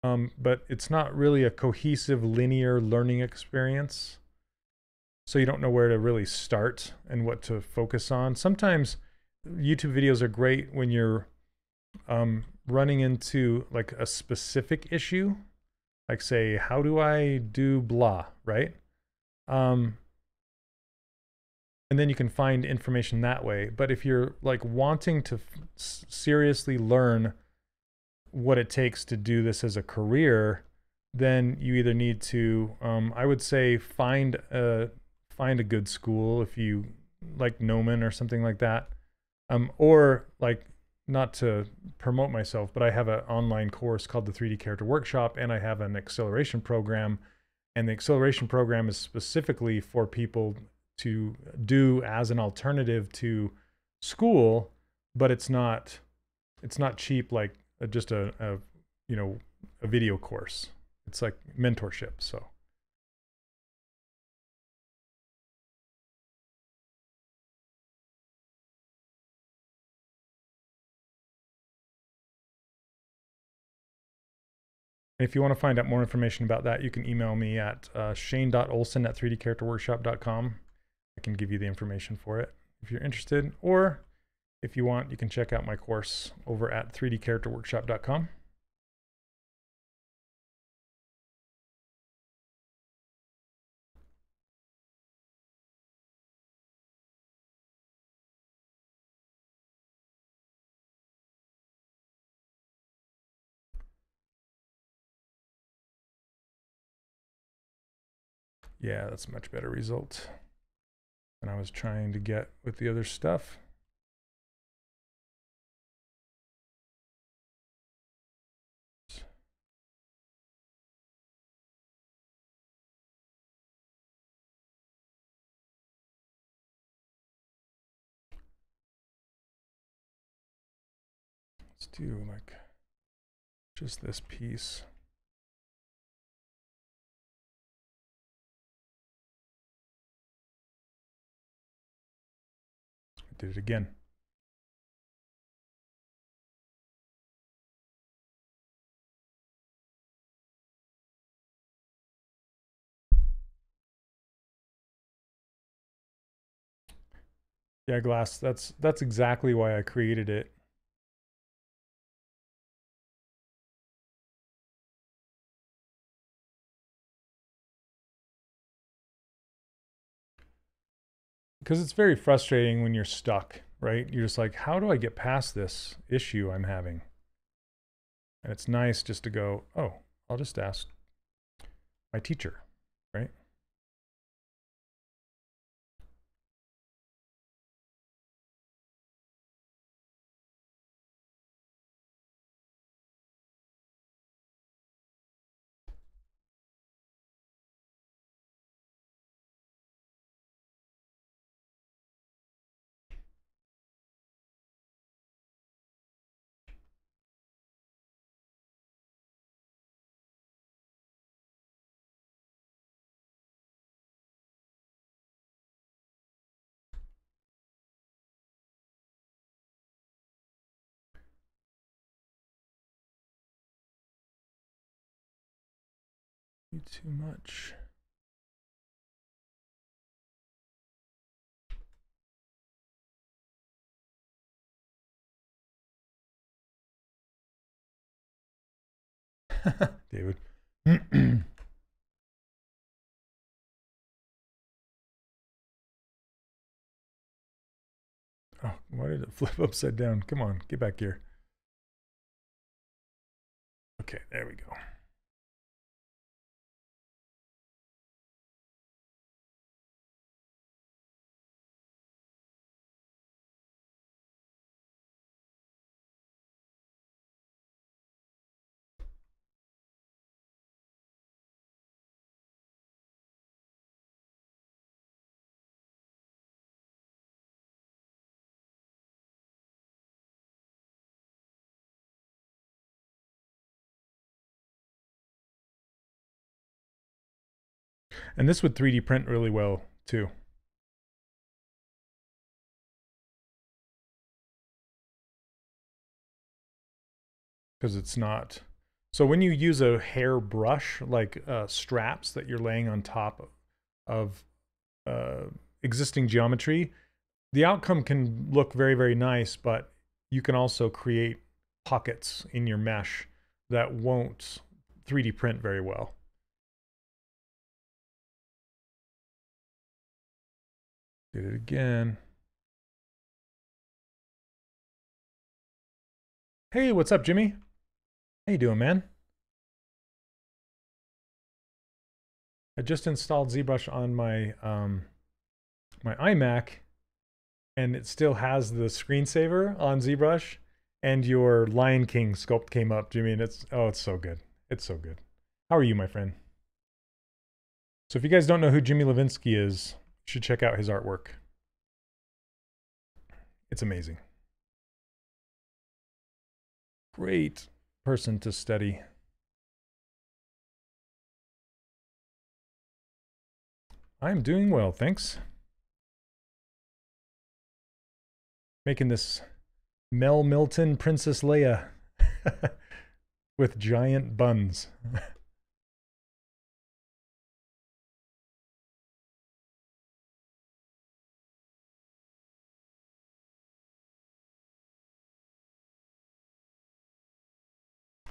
um, but it's not really a cohesive, linear learning experience. So you don't know where to really start and what to focus on. Sometimes YouTube videos are great when you're um, running into like a specific issue, like say, how do I do blah, right? Um, and then you can find information that way. But if you're like wanting to seriously learn what it takes to do this as a career, then you either need to, um, I would say, find a find a good school if you like Gnomon or something like that um, or like not to promote myself, but I have an online course called the 3D Character Workshop, and I have an acceleration program. And the acceleration program is specifically for people to do as an alternative to school, but it's not it's not cheap like just a, a you know a video course. It's like mentorship. So if you want to find out more information about that, you can email me at uh, shane.olson at 3dcharacterworkshop.com. I can give you the information for it if you're interested. Or if you want, you can check out my course over at 3dcharacterworkshop.com. Yeah, that's a much better result than I was trying to get with the other stuff. Let's do like just this piece. Did it again. Yeah, glass. That's that's exactly why I created it. Because it's very frustrating when you're stuck, right? You're just like, how do I get past this issue I'm having? And it's nice just to go, oh, I'll just ask my teacher, right? Too much. David. oh, why did it flip upside down? Come on, get back here. Okay, there we go. And this would 3D print really well too. Because it's not. So when you use a hair brush, like uh, straps that you're laying on top of uh, existing geometry, the outcome can look very, very nice, but you can also create pockets in your mesh that won't 3D print very well. Did it again. Hey, what's up, Jimmy? How you doing, man? I just installed ZBrush on my um, my iMac, and it still has the screensaver on ZBrush, and your Lion King sculpt came up, Jimmy, and it's oh, it's so good. It's so good. How are you, my friend? So if you guys don't know who Jimmy Levinsky is, should check out his artwork. It's amazing. Great person to study. I'm doing well, thanks. Making this Mel Milton Princess Leia with giant buns.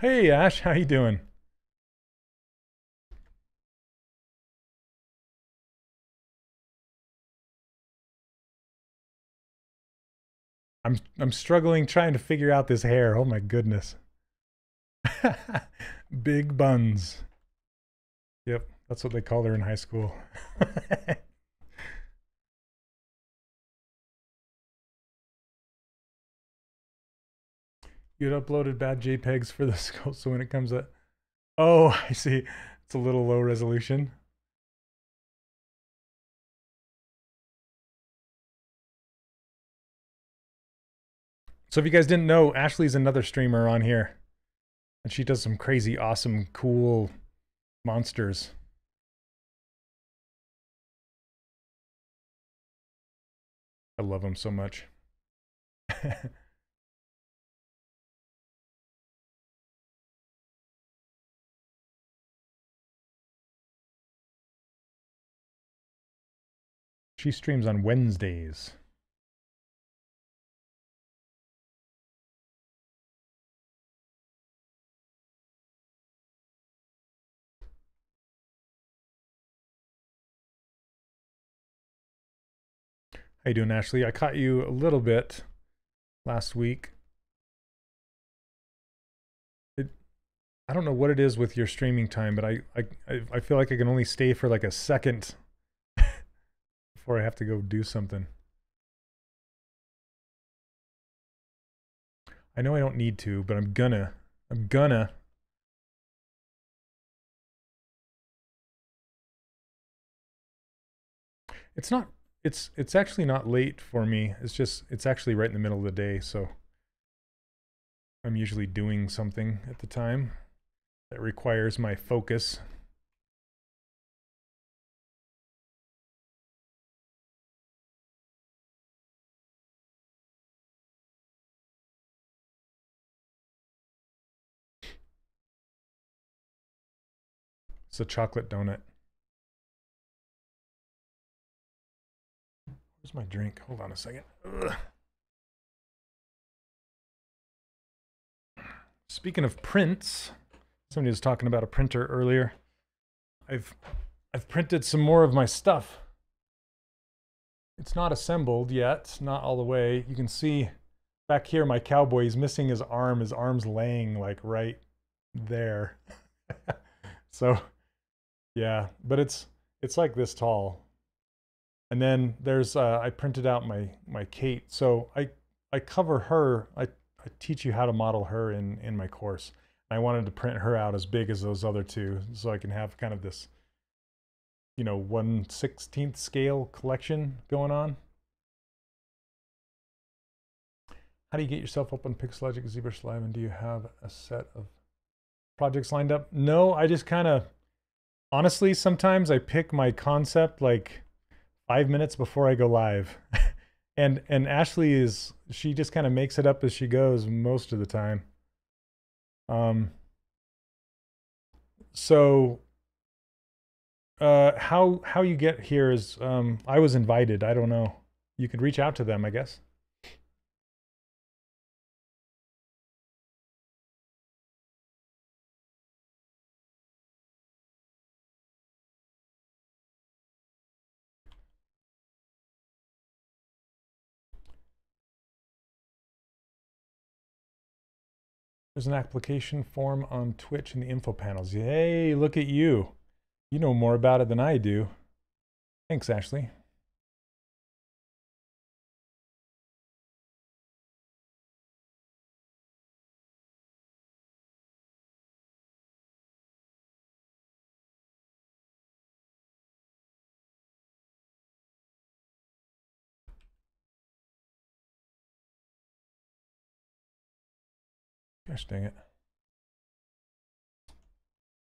Hey Ash, how you doing? I'm I'm struggling trying to figure out this hair. Oh my goodness. Big buns. Yep, that's what they called her in high school. you had uploaded bad JPEGs for the scope, so when it comes up, oh, I see, it's a little low resolution. So if you guys didn't know, Ashley's another streamer on here, and she does some crazy, awesome, cool monsters. I love them so much. She streams on Wednesdays. How you doing, Ashley? I caught you a little bit last week. It, I don't know what it is with your streaming time, but I, I, I feel like I can only stay for like a second before I have to go do something. I know I don't need to, but I'm gonna. I'm gonna. It's not it's it's actually not late for me. It's just it's actually right in the middle of the day, so I'm usually doing something at the time that requires my focus. It's a chocolate donut. Where's my drink? Hold on a second. Ugh. Speaking of prints, somebody was talking about a printer earlier. I've I've printed some more of my stuff. It's not assembled yet, not all the way. You can see back here my cowboy, he's missing his arm. His arm's laying like right there. so yeah, but it's it's like this tall. And then there's uh, I printed out my my Kate. So I I cover her. I I teach you how to model her in in my course. I wanted to print her out as big as those other two, so I can have kind of this, you know, one sixteenth scale collection going on. How do you get yourself up on Pixologic ZBrush Live, and do you have a set of projects lined up? No, I just kind of, honestly, sometimes I pick my concept like five minutes before I go live. and and Ashley is she just kind of makes it up as she goes most of the time. Um so uh how how you get here is um I was invited. I don't know. You could reach out to them, I guess. There's an application form on Twitch in the info panels. Hey, look at you. You know more about it than I do. Thanks, Ashley. Gosh dang it.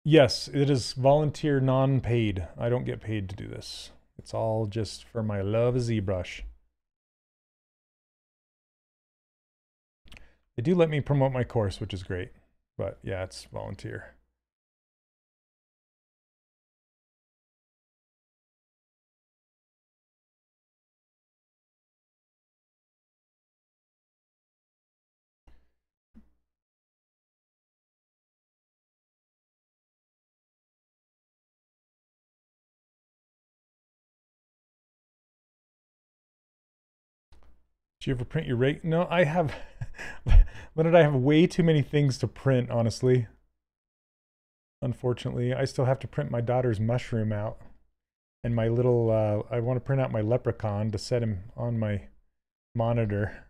Yes, it is volunteer non-paid. I don't get paid to do this. It's all just for my love of ZBrush. They do let me promote my course, which is great. But yeah, it's volunteer. Did you ever print your rate? No, I have. Leonard, I have way too many things to print, honestly. Unfortunately, I still have to print my daughter's mushroom out. And my little, uh, I want to print out my leprechaun to set him on my monitor.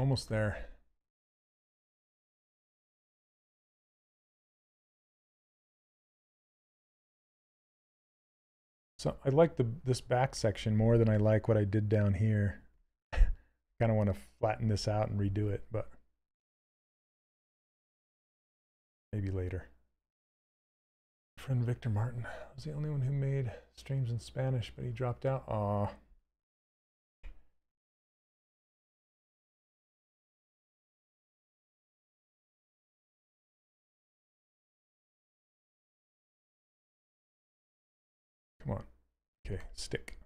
Almost there. So I like the this back section more than I like what I did down here. kind of want to flatten this out and redo it, but maybe later. Friend Victor Martin was the only one who made streams in Spanish, but he dropped out. Aw. Come on. Okay, stick.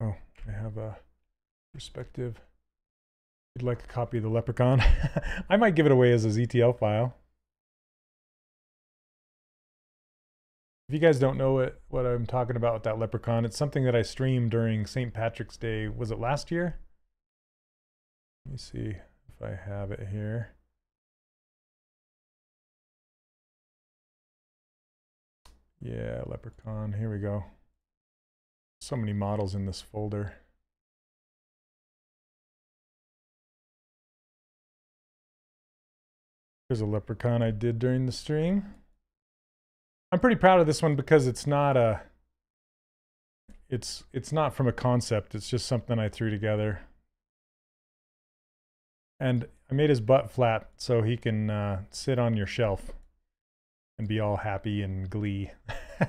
Oh, I have a perspective. You'd like a copy of the Leprechaun? I might give it away as a ZTL file. If you guys don't know what, what I'm talking about with that Leprechaun, it's something that I streamed during St. Patrick's Day. Was it last year? Let me see if I have it here. Yeah, Leprechaun. Here we go. So many models in this folder. Here's a Leprechaun I did during the stream. I'm pretty proud of this one because it's not a it's it's not from a concept. It's just something I threw together. And I made his butt flat so he can uh, sit on your shelf and be all happy and glee.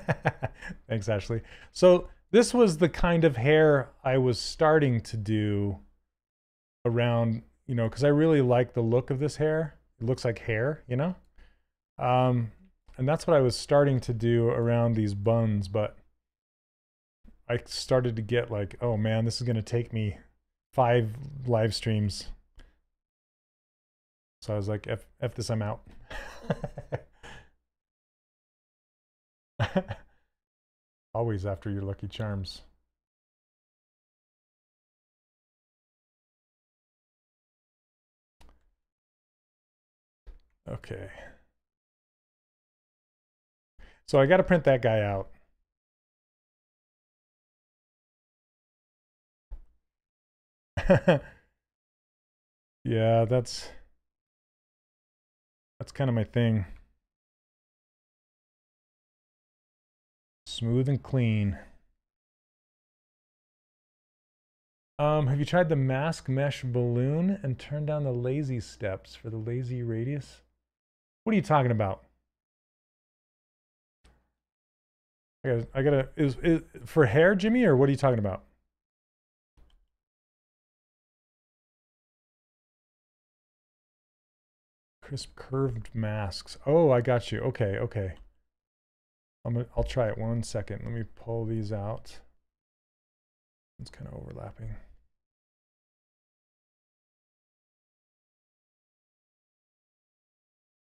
Thanks, Ashley. So this was the kind of hair I was starting to do around, you know, because I really like the look of this hair. It looks like hair, you know? Um, and that's what I was starting to do around these buns, but I started to get like, oh man, this is going to take me five live streams. So I was like, F, F this, I'm out. Always after your Lucky Charms. Okay. So I got to print that guy out. yeah, that's that's kind of my thing. Smooth and clean. Um, have you tried the mask mesh balloon and turn down the lazy steps for the lazy radius? What are you talking about? I gotta, I gotta is, is for hair, Jimmy, or what are you talking about? Crisp curved masks. Oh, I got you. Okay, okay. I'm gonna, I'll try it one second. Let me pull these out. It's kind of overlapping.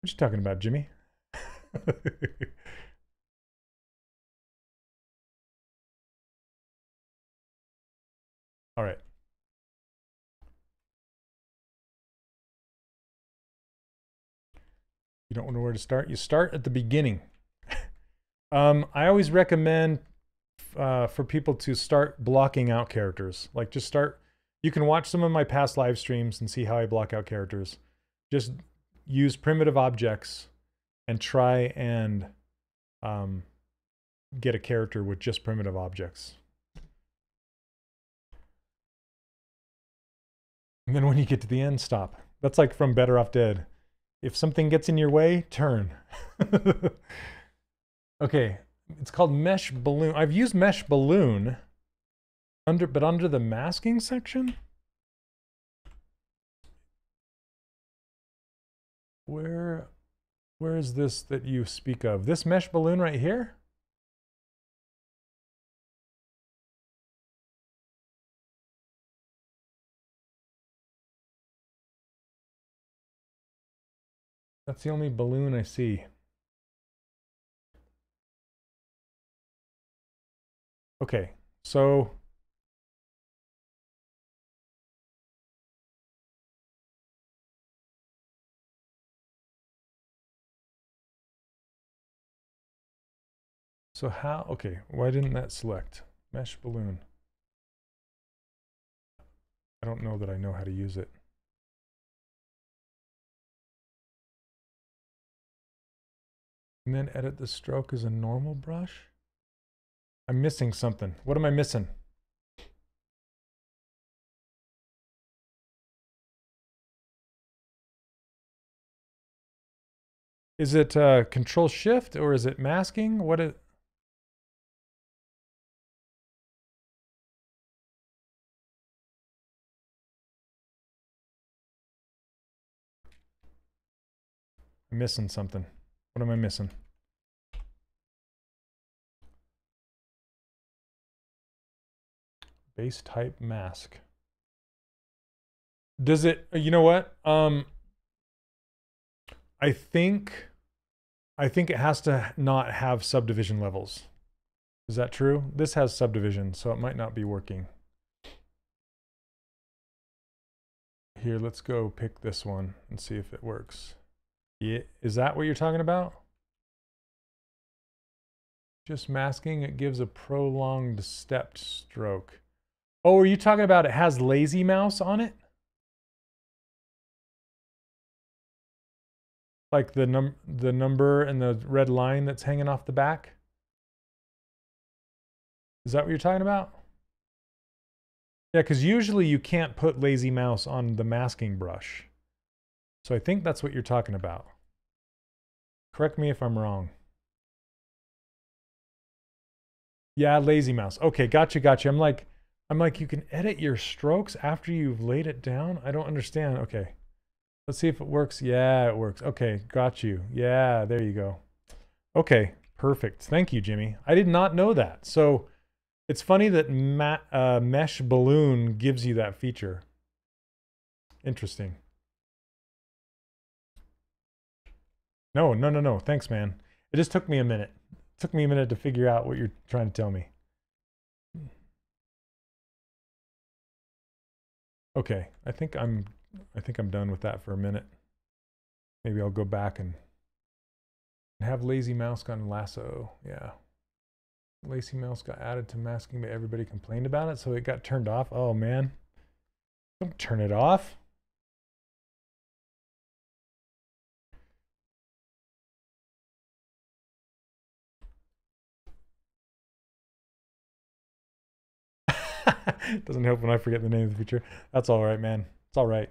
What are you talking about, Jimmy? All right. You don't know where to start? You start at the beginning. um, I always recommend uh, for people to start blocking out characters. Like just start, you can watch some of my past live streams and see how I block out characters. Just use primitive objects and try and um, get a character with just primitive objects. And then when you get to the end, stop. That's like from Better Off Dead. If something gets in your way, turn. okay, it's called Mesh Balloon. I've used Mesh Balloon, under, but under the masking section? Where, where is this that you speak of? This mesh balloon right here? That's the only balloon I see. Okay, so So how, okay, why didn't that select? Mesh balloon. I don't know that I know how to use it. And then edit the stroke as a normal brush? I'm missing something. What am I missing? Is it uh, control shift or is it masking? What is I'm missing something. What am I missing? Base type mask. Does it, you know what? Um, I think, I think it has to not have subdivision levels. Is that true? This has subdivision, so it might not be working. Here, let's go pick this one and see if it works. Yeah, is that what you're talking about? Just masking, it gives a prolonged stepped stroke. Oh, are you talking about it has lazy mouse on it? Like the num the number and the red line that's hanging off the back? Is that what you're talking about? Yeah, because usually you can't put lazy mouse on the masking brush. So I think that's what you're talking about. Correct me if I'm wrong. Yeah, lazy mouse. Okay, gotcha, gotcha. I'm like, I'm like, you can edit your strokes after you've laid it down. I don't understand. Okay. Let's see if it works. Yeah, it works. Okay, got you. Yeah, there you go. Okay, perfect. Thank you, Jimmy. I did not know that. So it's funny that uh, Mesh Balloon gives you that feature. Interesting. No, no, no, no. Thanks, man. It just took me a minute. It took me a minute to figure out what you're trying to tell me. Okay, I think I'm I think I'm done with that for a minute. Maybe I'll go back and have Lazy Mouse gone lasso. Yeah. Lazy Mouse got added to masking, but everybody complained about it, so it got turned off. Oh man. Don't turn it off. Doesn't help when I forget the name of the feature. That's all right, man. It's all right.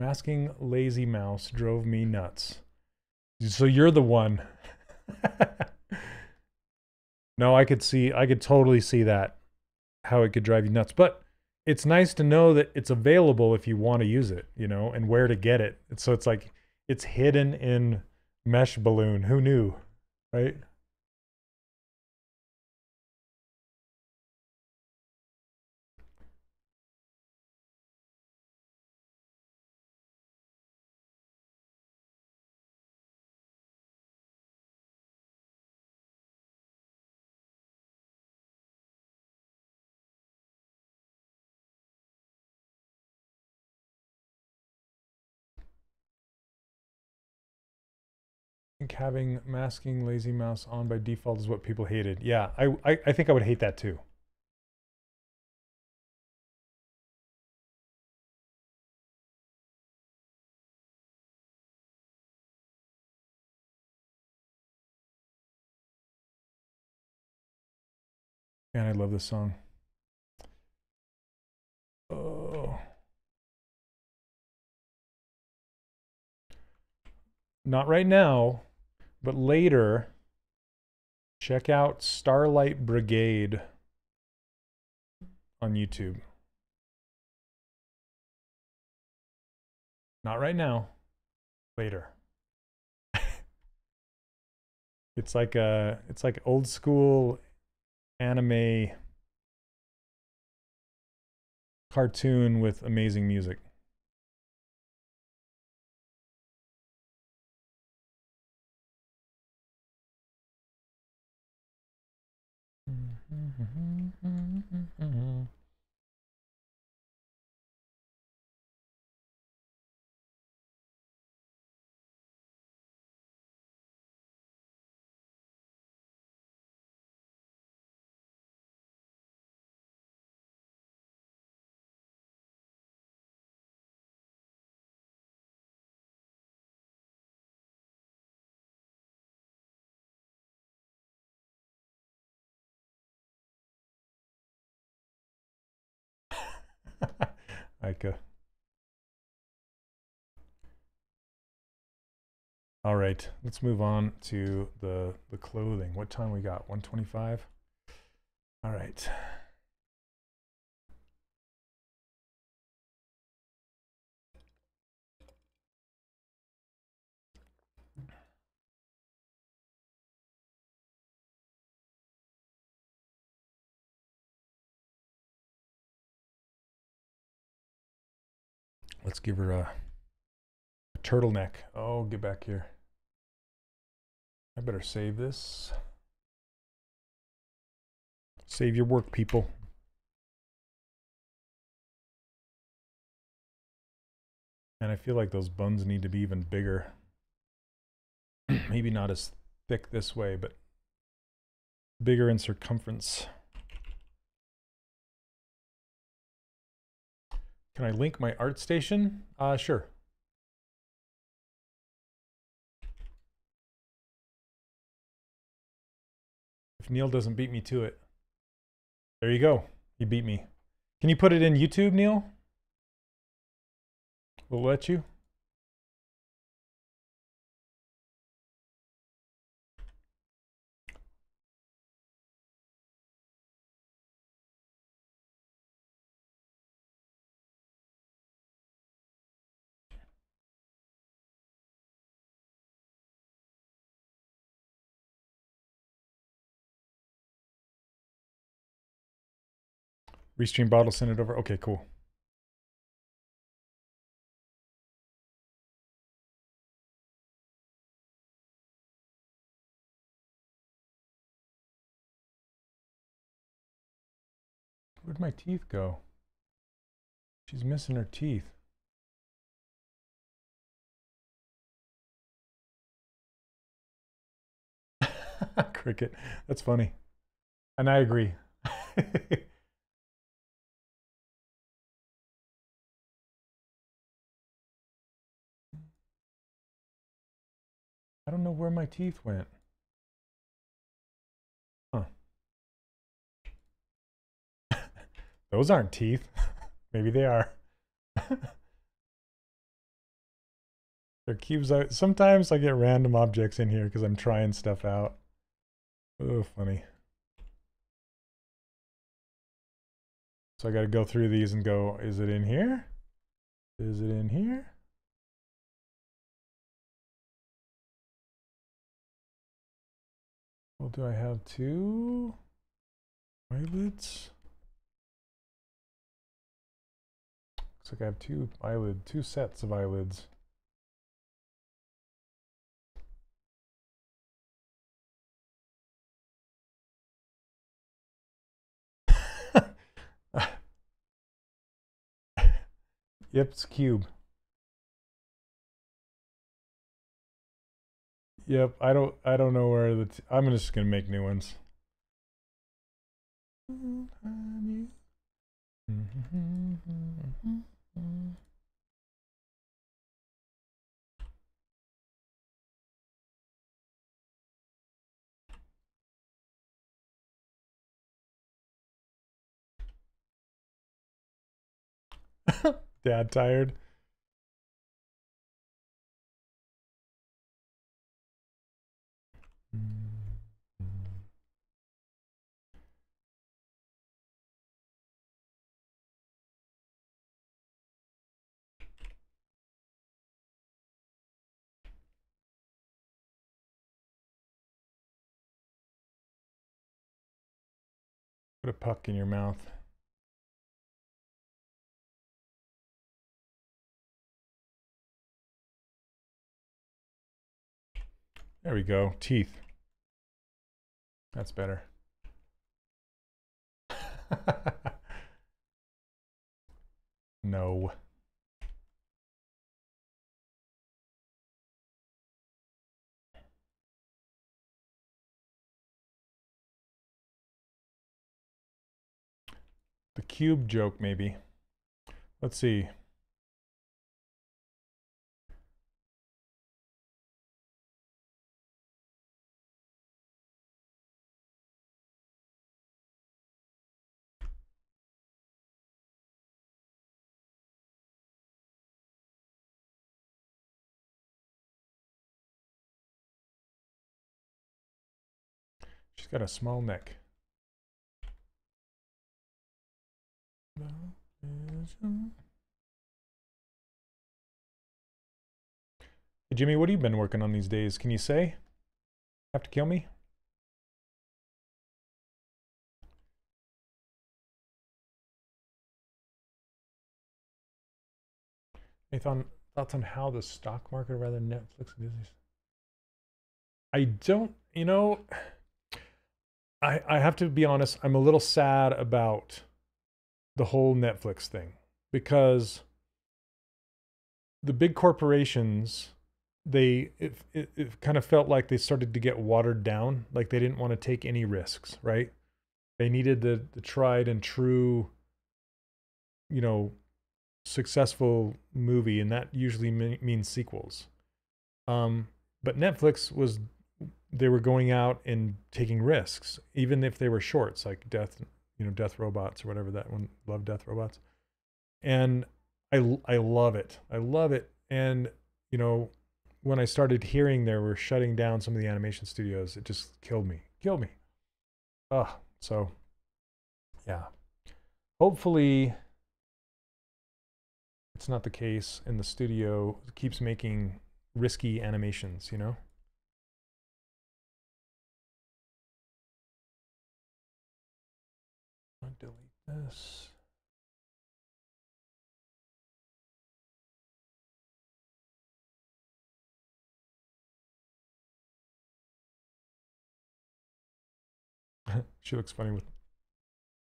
Masking lazy mouse drove me nuts. So you're the one. no, I could see, I could totally see that, how it could drive you nuts. But it's nice to know that it's available if you want to use it, you know, and where to get it. So it's like, it's hidden in mesh balloon. Who knew, right? Having masking lazy mouse on by default is what people hated. Yeah, I, I, I think I would hate that too. And I love this song. Oh. Not right now. But later, check out Starlight Brigade on YouTube. Not right now, later. it's like a it's like old school anime cartoon with amazing music. Mm-hmm. Ika. Uh, All right, let's move on to the the clothing. What time we got? 125. All right. Let's give her a, a turtleneck. Oh, get back here. I better save this. Save your work, people. And I feel like those buns need to be even bigger. Maybe not as thick this way, but bigger in circumference. Can I link my ArtStation? Uh, sure. If Neil doesn't beat me to it. There you go. He beat me. Can you put it in YouTube, Neil? We'll let you. Restream bottle, send it over. Okay, cool. Where'd my teeth go? She's missing her teeth. Cricket. That's funny. And I agree. I don't know where my teeth went. Huh. Those aren't teeth. Maybe they are. They're cubes out. Sometimes I get random objects in here because I'm trying stuff out. Oh, funny. So I got to go through these and go, is it in here? Is it in here? Well, do I have two eyelids? Looks like I have two eyelid, two sets of eyelids. yep, it's cube. Yep, I don't I don't know where the t I'm just gonna make new ones. Dad tired. A puck in your mouth. There we go. Teeth. That's better. no. The cube joke, maybe. Let's see. She's got a small neck. Hey Jimmy, what have you been working on these days? Can you say? Have to kill me? Any thoughts on how the stock market, rather Netflix and Disney? I don't, you know, I I have to be honest. I'm a little sad about the whole Netflix thing because the big corporations they it, it, it, kind of felt like they started to get watered down like they didn't want to take any risks right? They needed the, the tried and true you know successful movie and that usually means sequels. Um but netflix was they were going out and taking risks even if they were shorts like death you know, Death Robots or whatever that one. Love Death Robots, and I I love it. I love it. And you know, when I started hearing they were shutting down some of the animation studios, it just killed me. Killed me. Oh, so yeah. Hopefully, it's not the case, and the studio keeps making risky animations. You know. This. she looks funny with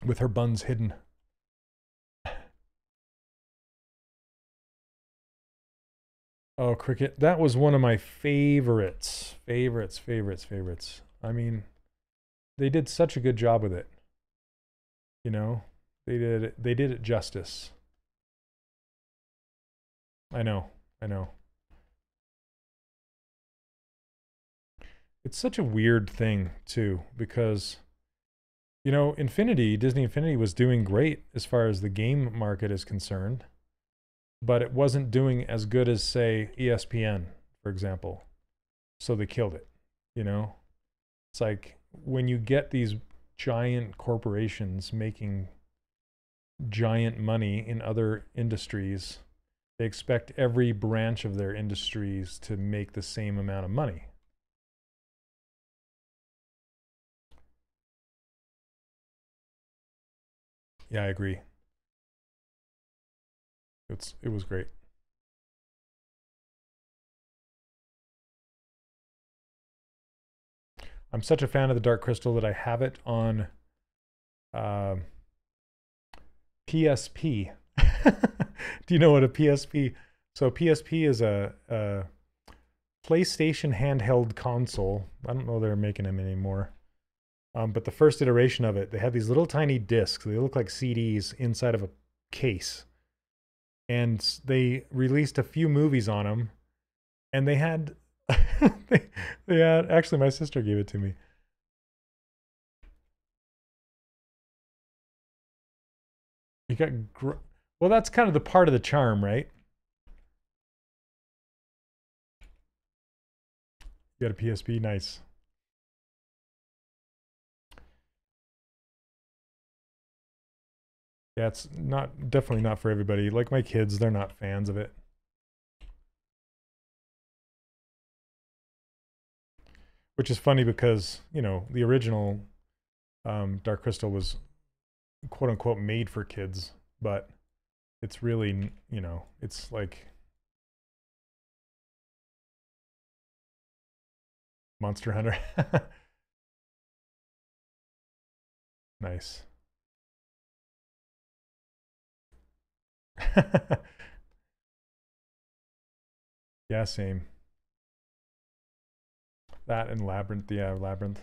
with her buns hidden. Oh, cricket. That was one of my favorites. Favorites, favorites, favorites. I mean, they did such a good job with it. You know, they did it, they did it justice. I know. I know. It's such a weird thing too because you know, Infinity, Disney Infinity was doing great as far as the game market is concerned, but it wasn't doing as good as, say, ESPN, for example. So they killed it, you know? It's like when you get these giant corporations making giant money in other industries, they expect every branch of their industries to make the same amount of money. Yeah, I agree. It's it was great. I'm such a fan of the Dark Crystal that I have it on um, PSP. Do you know what a PSP? So PSP is a, a PlayStation handheld console. I don't know they're making them anymore. Um, but the first iteration of it, they had these little tiny discs. They look like CDs inside of a case. And they released a few movies on them. And they had, they, they had, actually, my sister gave it to me. You got, gr- well, that's kind of the part of the charm, right? You got a PSP, nice. Yeah, it's not definitely not for everybody. Like my kids, they're not fans of it. Which is funny because, you know, the original um, Dark Crystal was quote unquote made for kids, but it's really, you know, it's like Monster Hunter. nice. yeah, same. That and Labyrinth. Yeah, Labyrinth.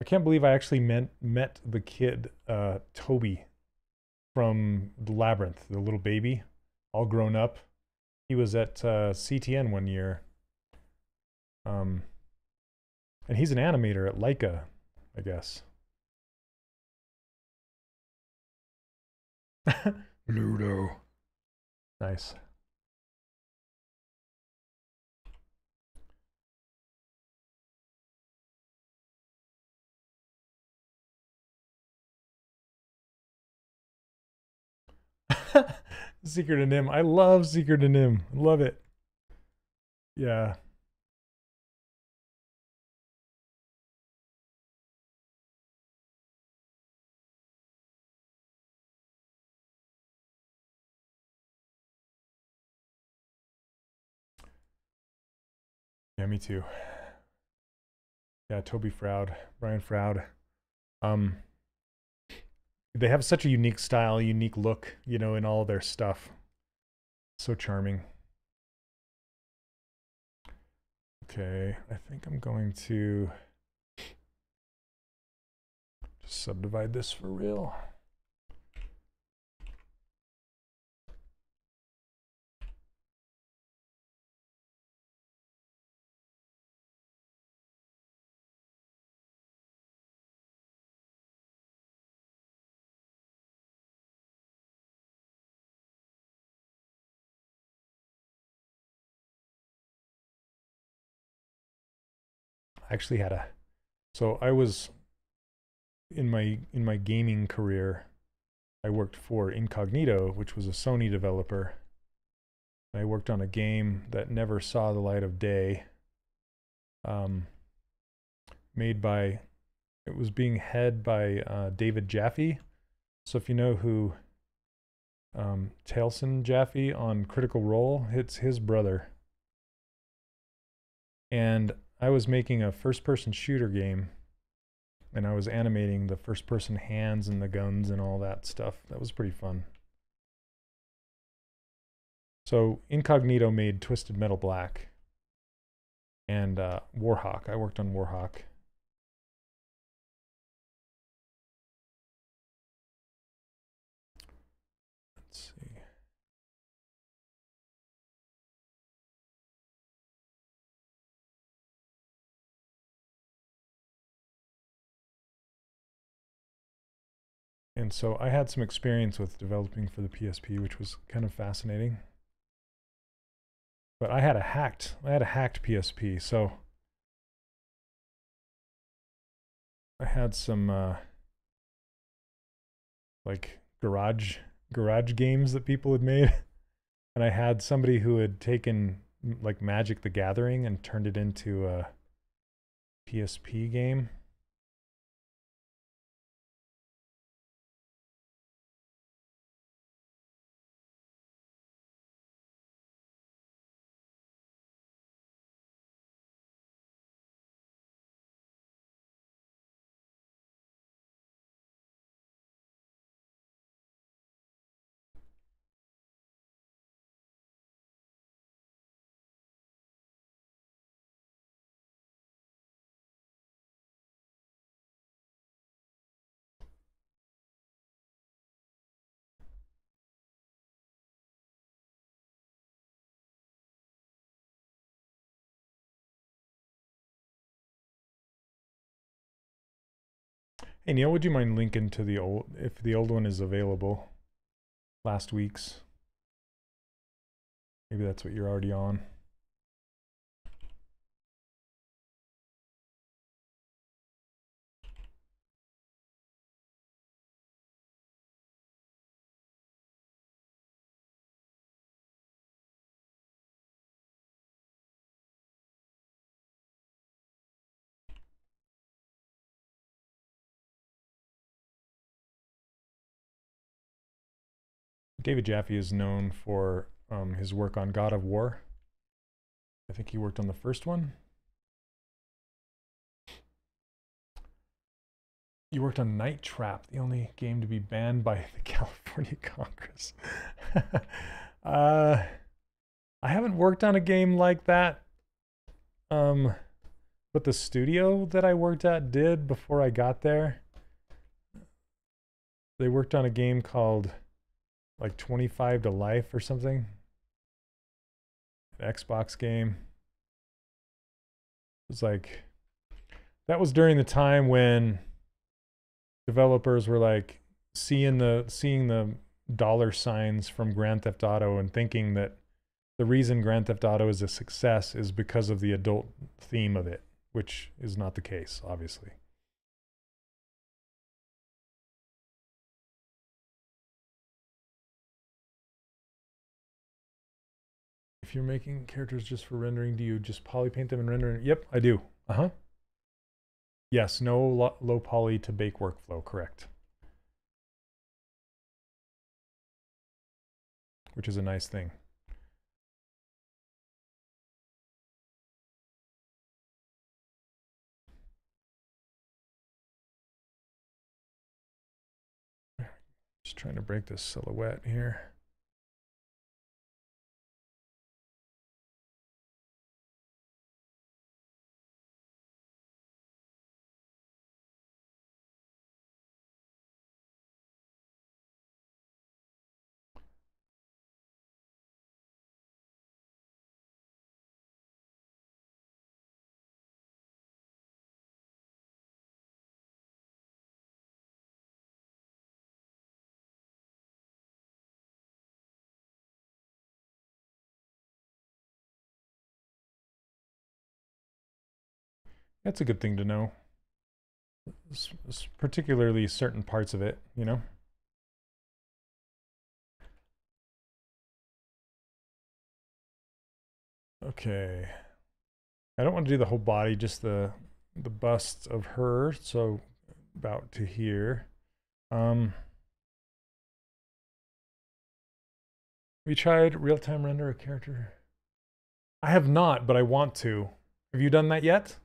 I can't believe I actually met met the kid, uh, Toby, from the Labyrinth, the little baby, all grown up. He was at uh, CTN one year. Um, and he's an animator at Laika, I guess. Ludo. Nice. Secret of NIMH. I love Secret of NIMH. Love it. Yeah. Yeah, me too. Yeah, Toby Froud, Brian Froud. Um, they have such a unique style, unique look, you know, in all their stuff. So charming. Okay, I think I'm going to just subdivide this for real. Actually had a so I was in my in my gaming career I worked for Incognito which was a Sony developer I worked on a game that never saw the light of day um, made by, it was being head by uh, David Jaffe. So if you know who um, Taliesin Jaffe on Critical Role, it's his brother. And I was making a first person shooter game and I was animating the first person hands and the guns and all that stuff. That was pretty fun. So Incognito made Twisted Metal Black and uh, Warhawk. I worked on Warhawk. And so I had some experience with developing for the PSP, which was kind of fascinating. But I had a hacked, I had a hacked PSP, so I had some uh, like garage garage games that people had made, and I had somebody who had taken like Magic the Gathering and turned it into a PSP game. Hey Neil, would you mind linking to the old if the old one is available? Last week's. Maybe that's what you're already on. David Jaffe is known for um, his work on God of War. I think he worked on the first one. You worked on Night Trap, the only game to be banned by the California Congress. uh, I haven't worked on a game like that. Um, but the studio that I worked at did before I got there. They worked on a game called like 25 to life or something. An Xbox game. It was like that was during the time when developers were like seeing the seeing the dollar signs from Grand Theft Auto and thinking that the reason Grand Theft Auto is a success is because of the adult theme of it, which is not the case, obviously. If you're making characters just for rendering, do you just poly paint them and render? Yep, I do. Uh-huh. Yes, no lo low poly to bake workflow, correct. Which is a nice thing. Just trying to break this silhouette here. That's a good thing to know. particularly certain parts of it, you know? Okay. I don't want to do the whole body, just the the bust of her. So about to here. Um, you tried real-time render a character? I have not, but I want to. Have you done that yet?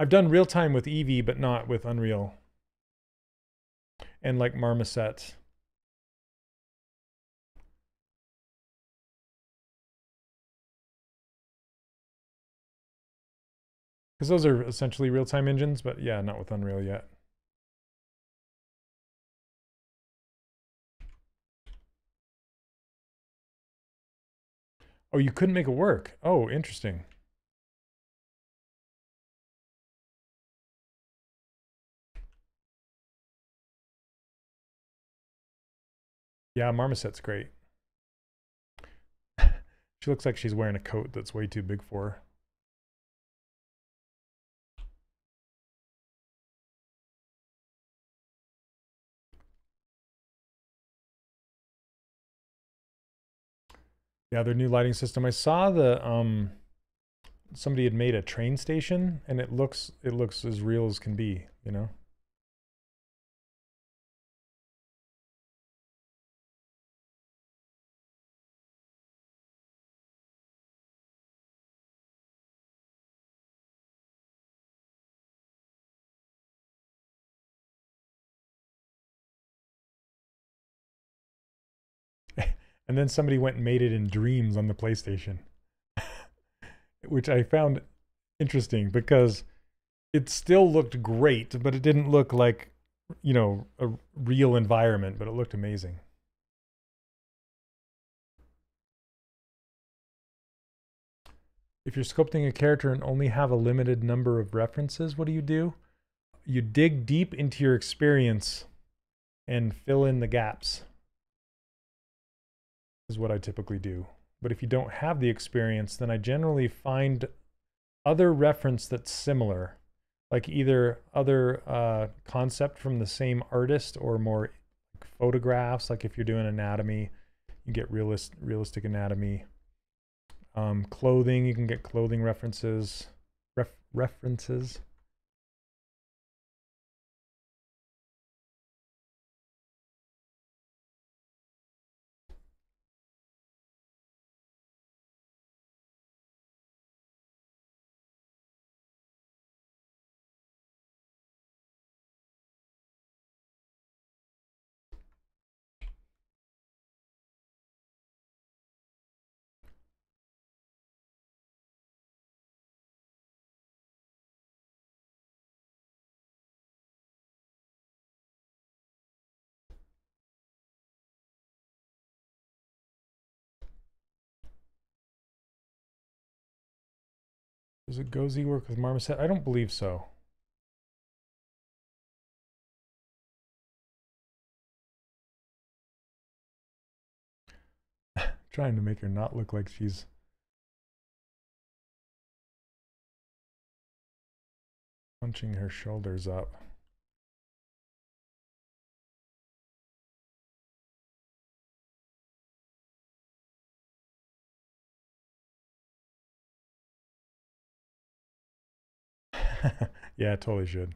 I've done real-time with Eevee, but not with Unreal. And like Marmoset. Because those are essentially real-time engines, but yeah, not with Unreal yet. Oh, you couldn't make it work. Oh, interesting. Yeah, Marmoset's great. she looks like she's wearing a coat that's way too big for her. Yeah, their new lighting system. I saw the um somebody had made a train station and it looks it looks as real as can be, you know? And then somebody went and made it in Dreams on the PlayStation, which I found interesting because it still looked great, but it didn't look like, you know, a real environment, but it looked amazing. If you're sculpting a character and only have a limited number of references, what do you do? You dig deep into your experience and fill in the gaps is what I typically do. But if you don't have the experience, then I generally find other reference that's similar, like either other uh, concept from the same artist or more photographs. Like if you're doing anatomy, you get realist, realistic anatomy. Um, clothing, you can get clothing references. Ref, references. Does it GoZ work with Marmoset? I don't believe so. Trying to make her not look like she's punching her shoulders up. yeah, totally should.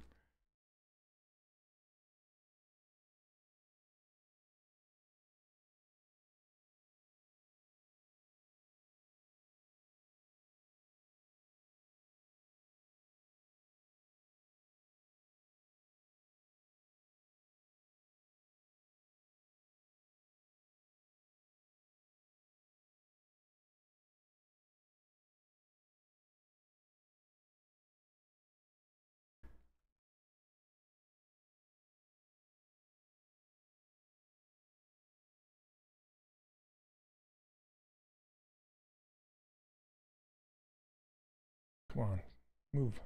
Come on, move.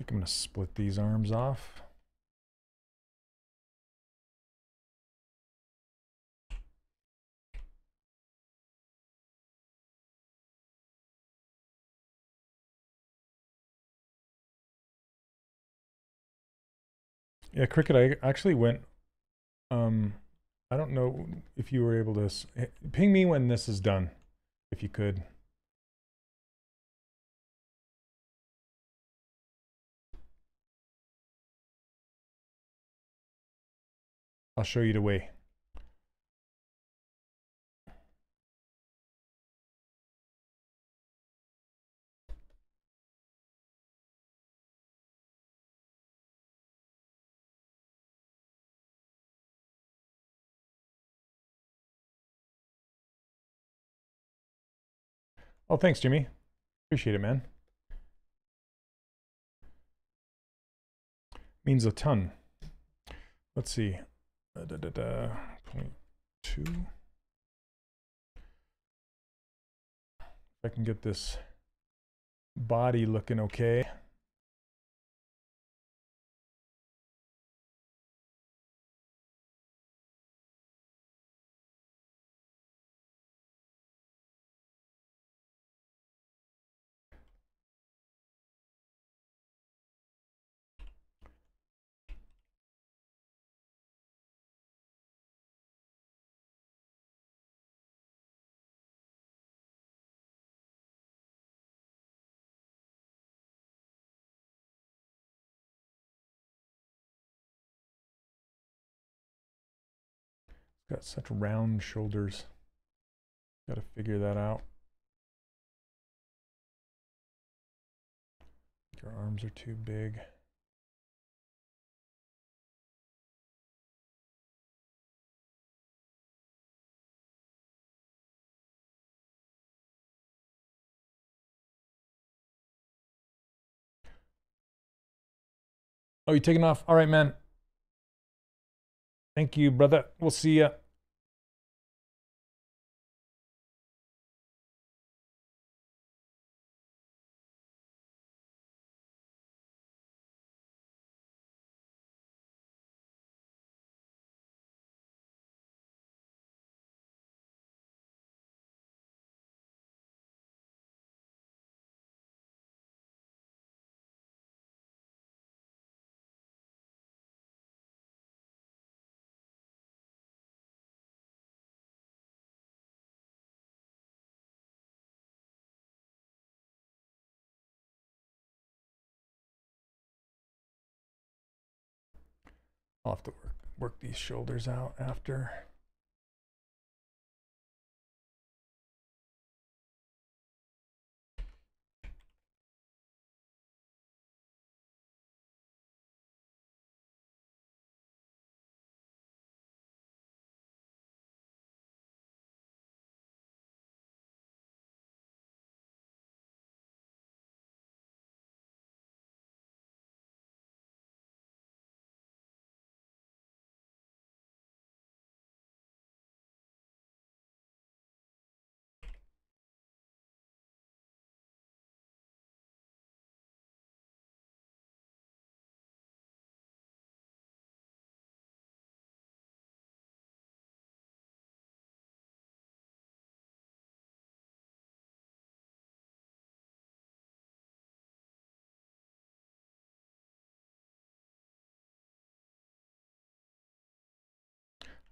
I'm going to split these arms off. Yeah, Cricket, I actually went. Um, I don't know if you were able to eh, ping me when this is done, if you could. I'll show you the way. Oh, thanks, Jimmy. Appreciate it, man. Means a ton. Let's see. Uh, da, da, da, two. If I can get this body looking okay. Got such round shoulders. Got to figure that out. Your arms are too big. Oh, you taking off? All right, man. Thank you, brother. We'll see ya. I'll have to work work these shoulders out after.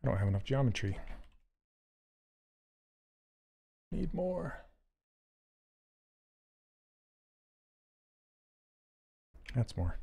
I don't have enough geometry. Need more. That's more.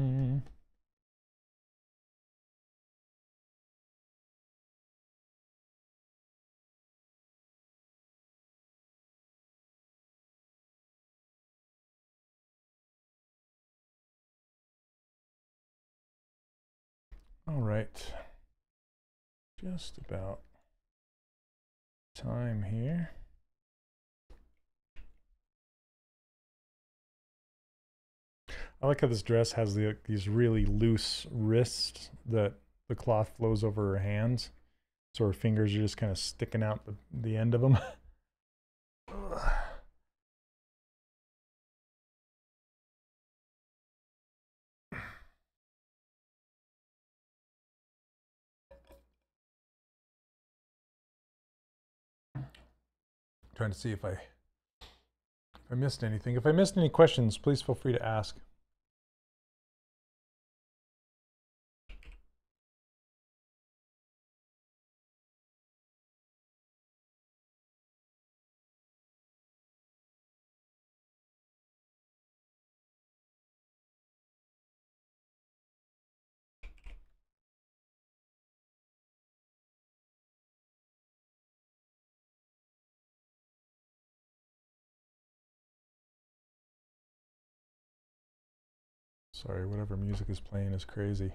Mhm. All right. Just about time here. I like how this dress has the these really loose wrists that the cloth flows over her hands. So her fingers are just kind of sticking out the, the end of them. Trying to see if I if I missed anything. If I missed any questions, please feel free to ask. Sorry, whatever music is playing is crazy.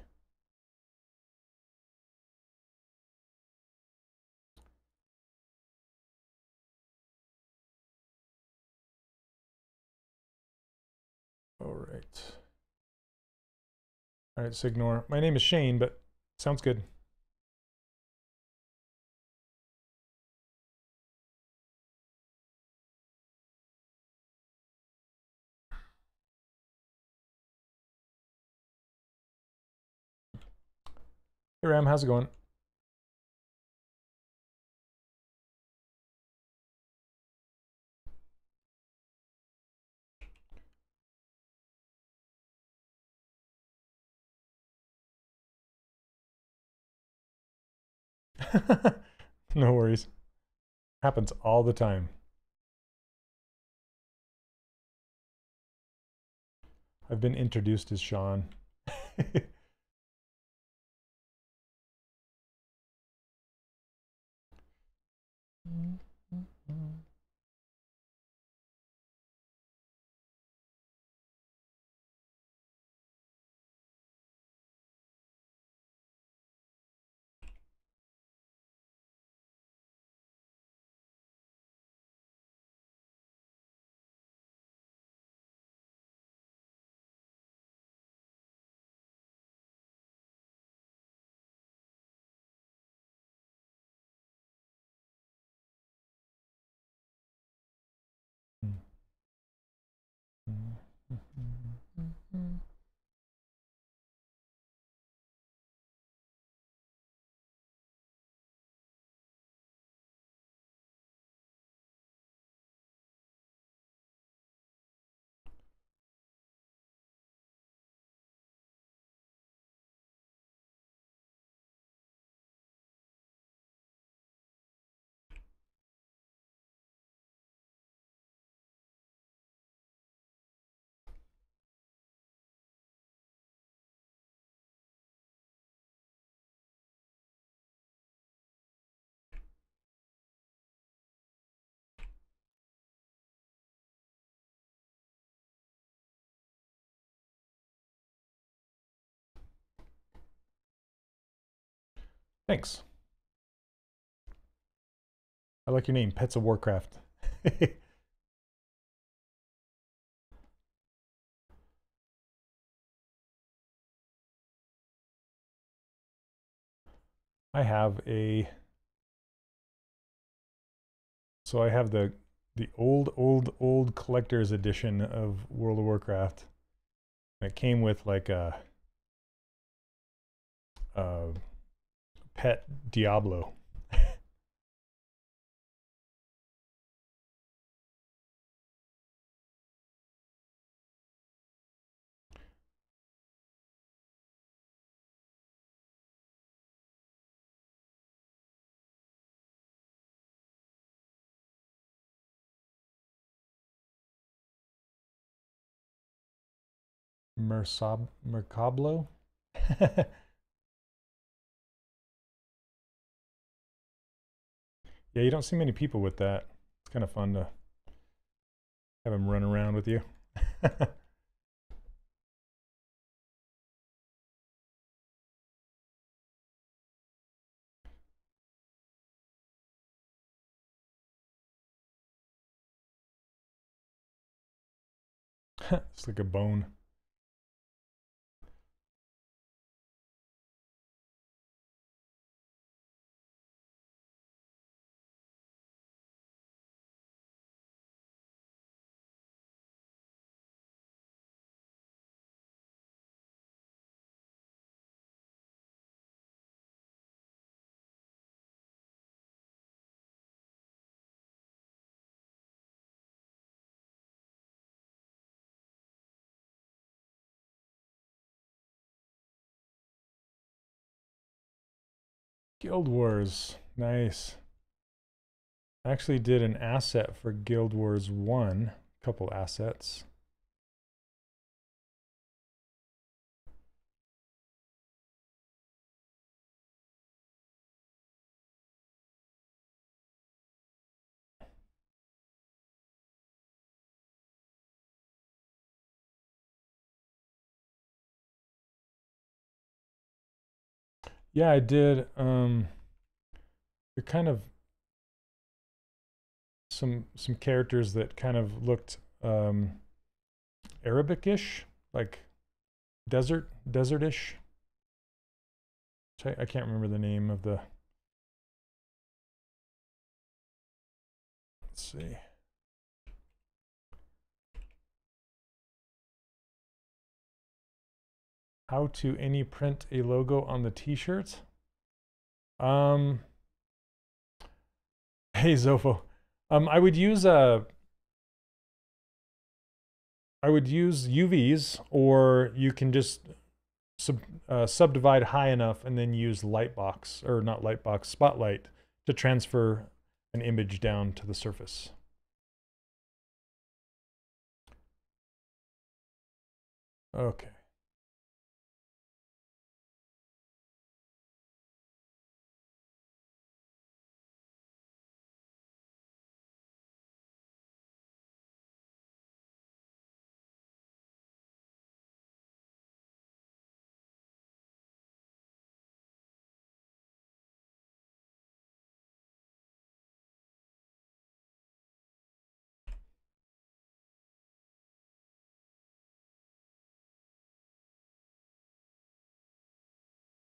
All right. All right, Signor. My name is Shane, but sounds good. Hey Ram, how's it going? no worries. Happens all the time. I've been introduced as Sean. Mm-hmm. Thanks. I like your name, Pets of Warcraft. I have a so I have the the old old old collector's edition of World of Warcraft. It came with like a, a pet Diablo. Mersab Mercablo? Yeah, you don't see many people with that. It's kind of fun to have them run around with you. it's like a bone. Guild Wars. Nice. I actually did an asset for Guild Wars 1. A couple assets. Yeah, I did. Um, they're kind of some some characters that kind of looked um, Arabic-ish, like desert desertish. I, I can't remember the name of the. Let's see. How to any print a logo on the t-shirt? Um, hey Zofo, um, I would use a, uh, would use UVs, or you can just sub, uh, subdivide high enough and then use Lightbox, or not Lightbox, Spotlight to transfer an image down to the surface. Okay.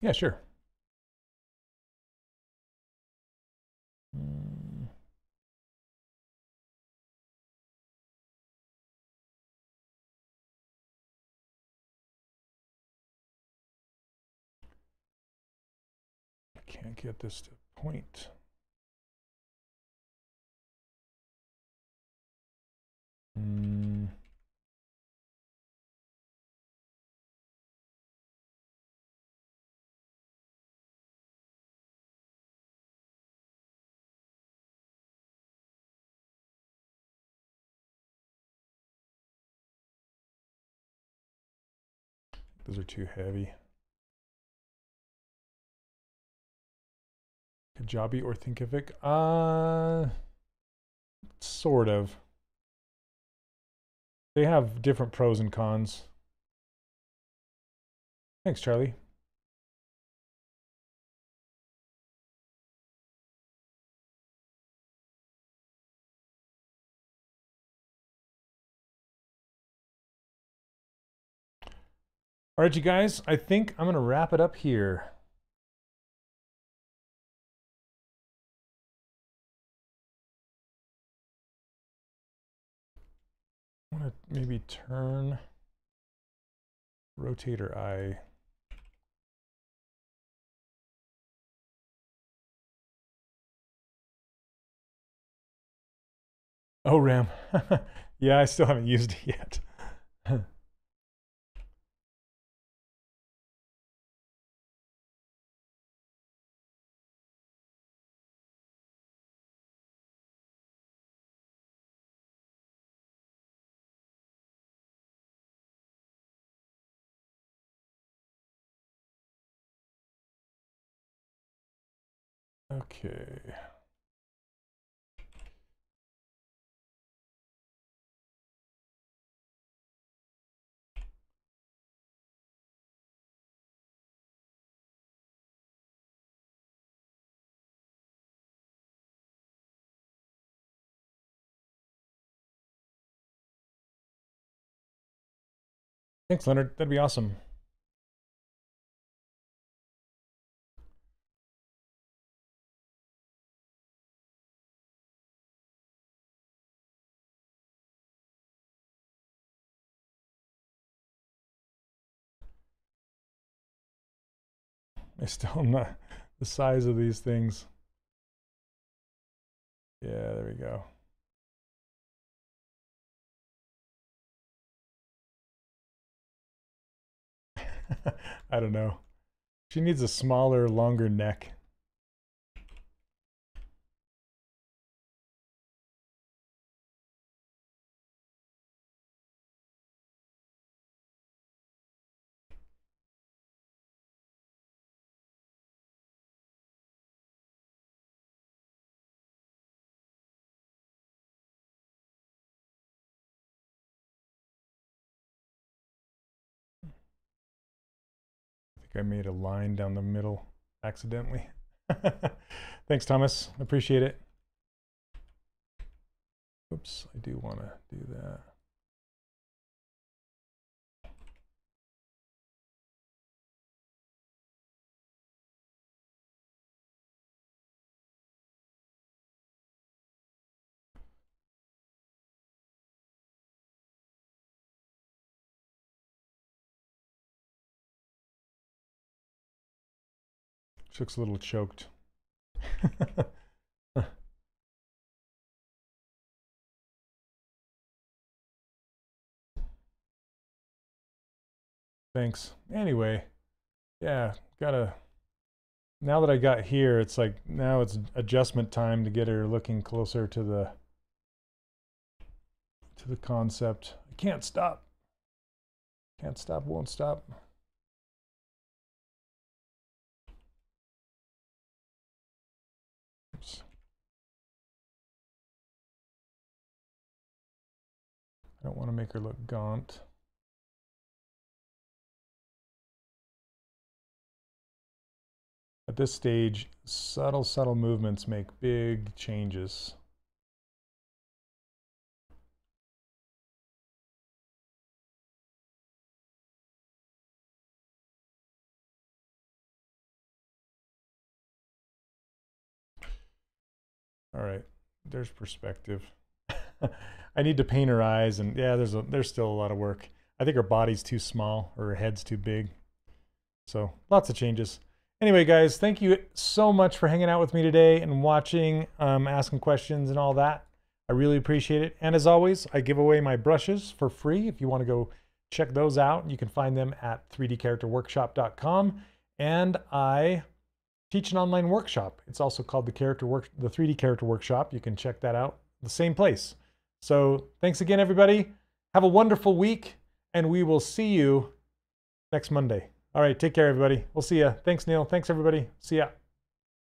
Yeah, sure. I can't get this to point. Mm. Those are too heavy. Kajabi or Thinkific? Uh, sort of. They have different pros and cons. Thanks, Charlie. All right, you guys, I think I'm going to wrap it up here. I want to maybe turn rotator eye. Oh, RAM. yeah, I still haven't used it yet. Okay. Thanks, Leonard. That'd be awesome. I still am not the size of these things. Yeah, there we go. I don't know. She needs a smaller, longer neck. I made a line down the middle accidentally. Thanks, Thomas. Appreciate it. Oops, I do want to do that. She looks a little choked. Thanks. Anyway, yeah, gotta. Now that I got here, it's like now it's adjustment time to get her looking closer to the to the concept. I can't stop. Can't stop, won't stop. I don't want to make her look gaunt. At this stage, subtle, subtle movements make big changes. All right, there's perspective. I need to paint her eyes, and yeah, there's a there's still a lot of work. I think her body's too small, or her head's too big. So lots of changes. Anyway, guys, thank you so much for hanging out with me today and watching, um, asking questions and all that. I really appreciate it. And as always, I give away my brushes for free. If you want to go check those out, you can find them at 3dcharacterworkshop.com. And I teach an online workshop. It's also called the character work the 3D character workshop. You can check that out the same place. So thanks again, everybody. Have a wonderful week, and we will see you next Monday. All right, take care, everybody. We'll see you. Thanks, Neil. Thanks, everybody. See ya.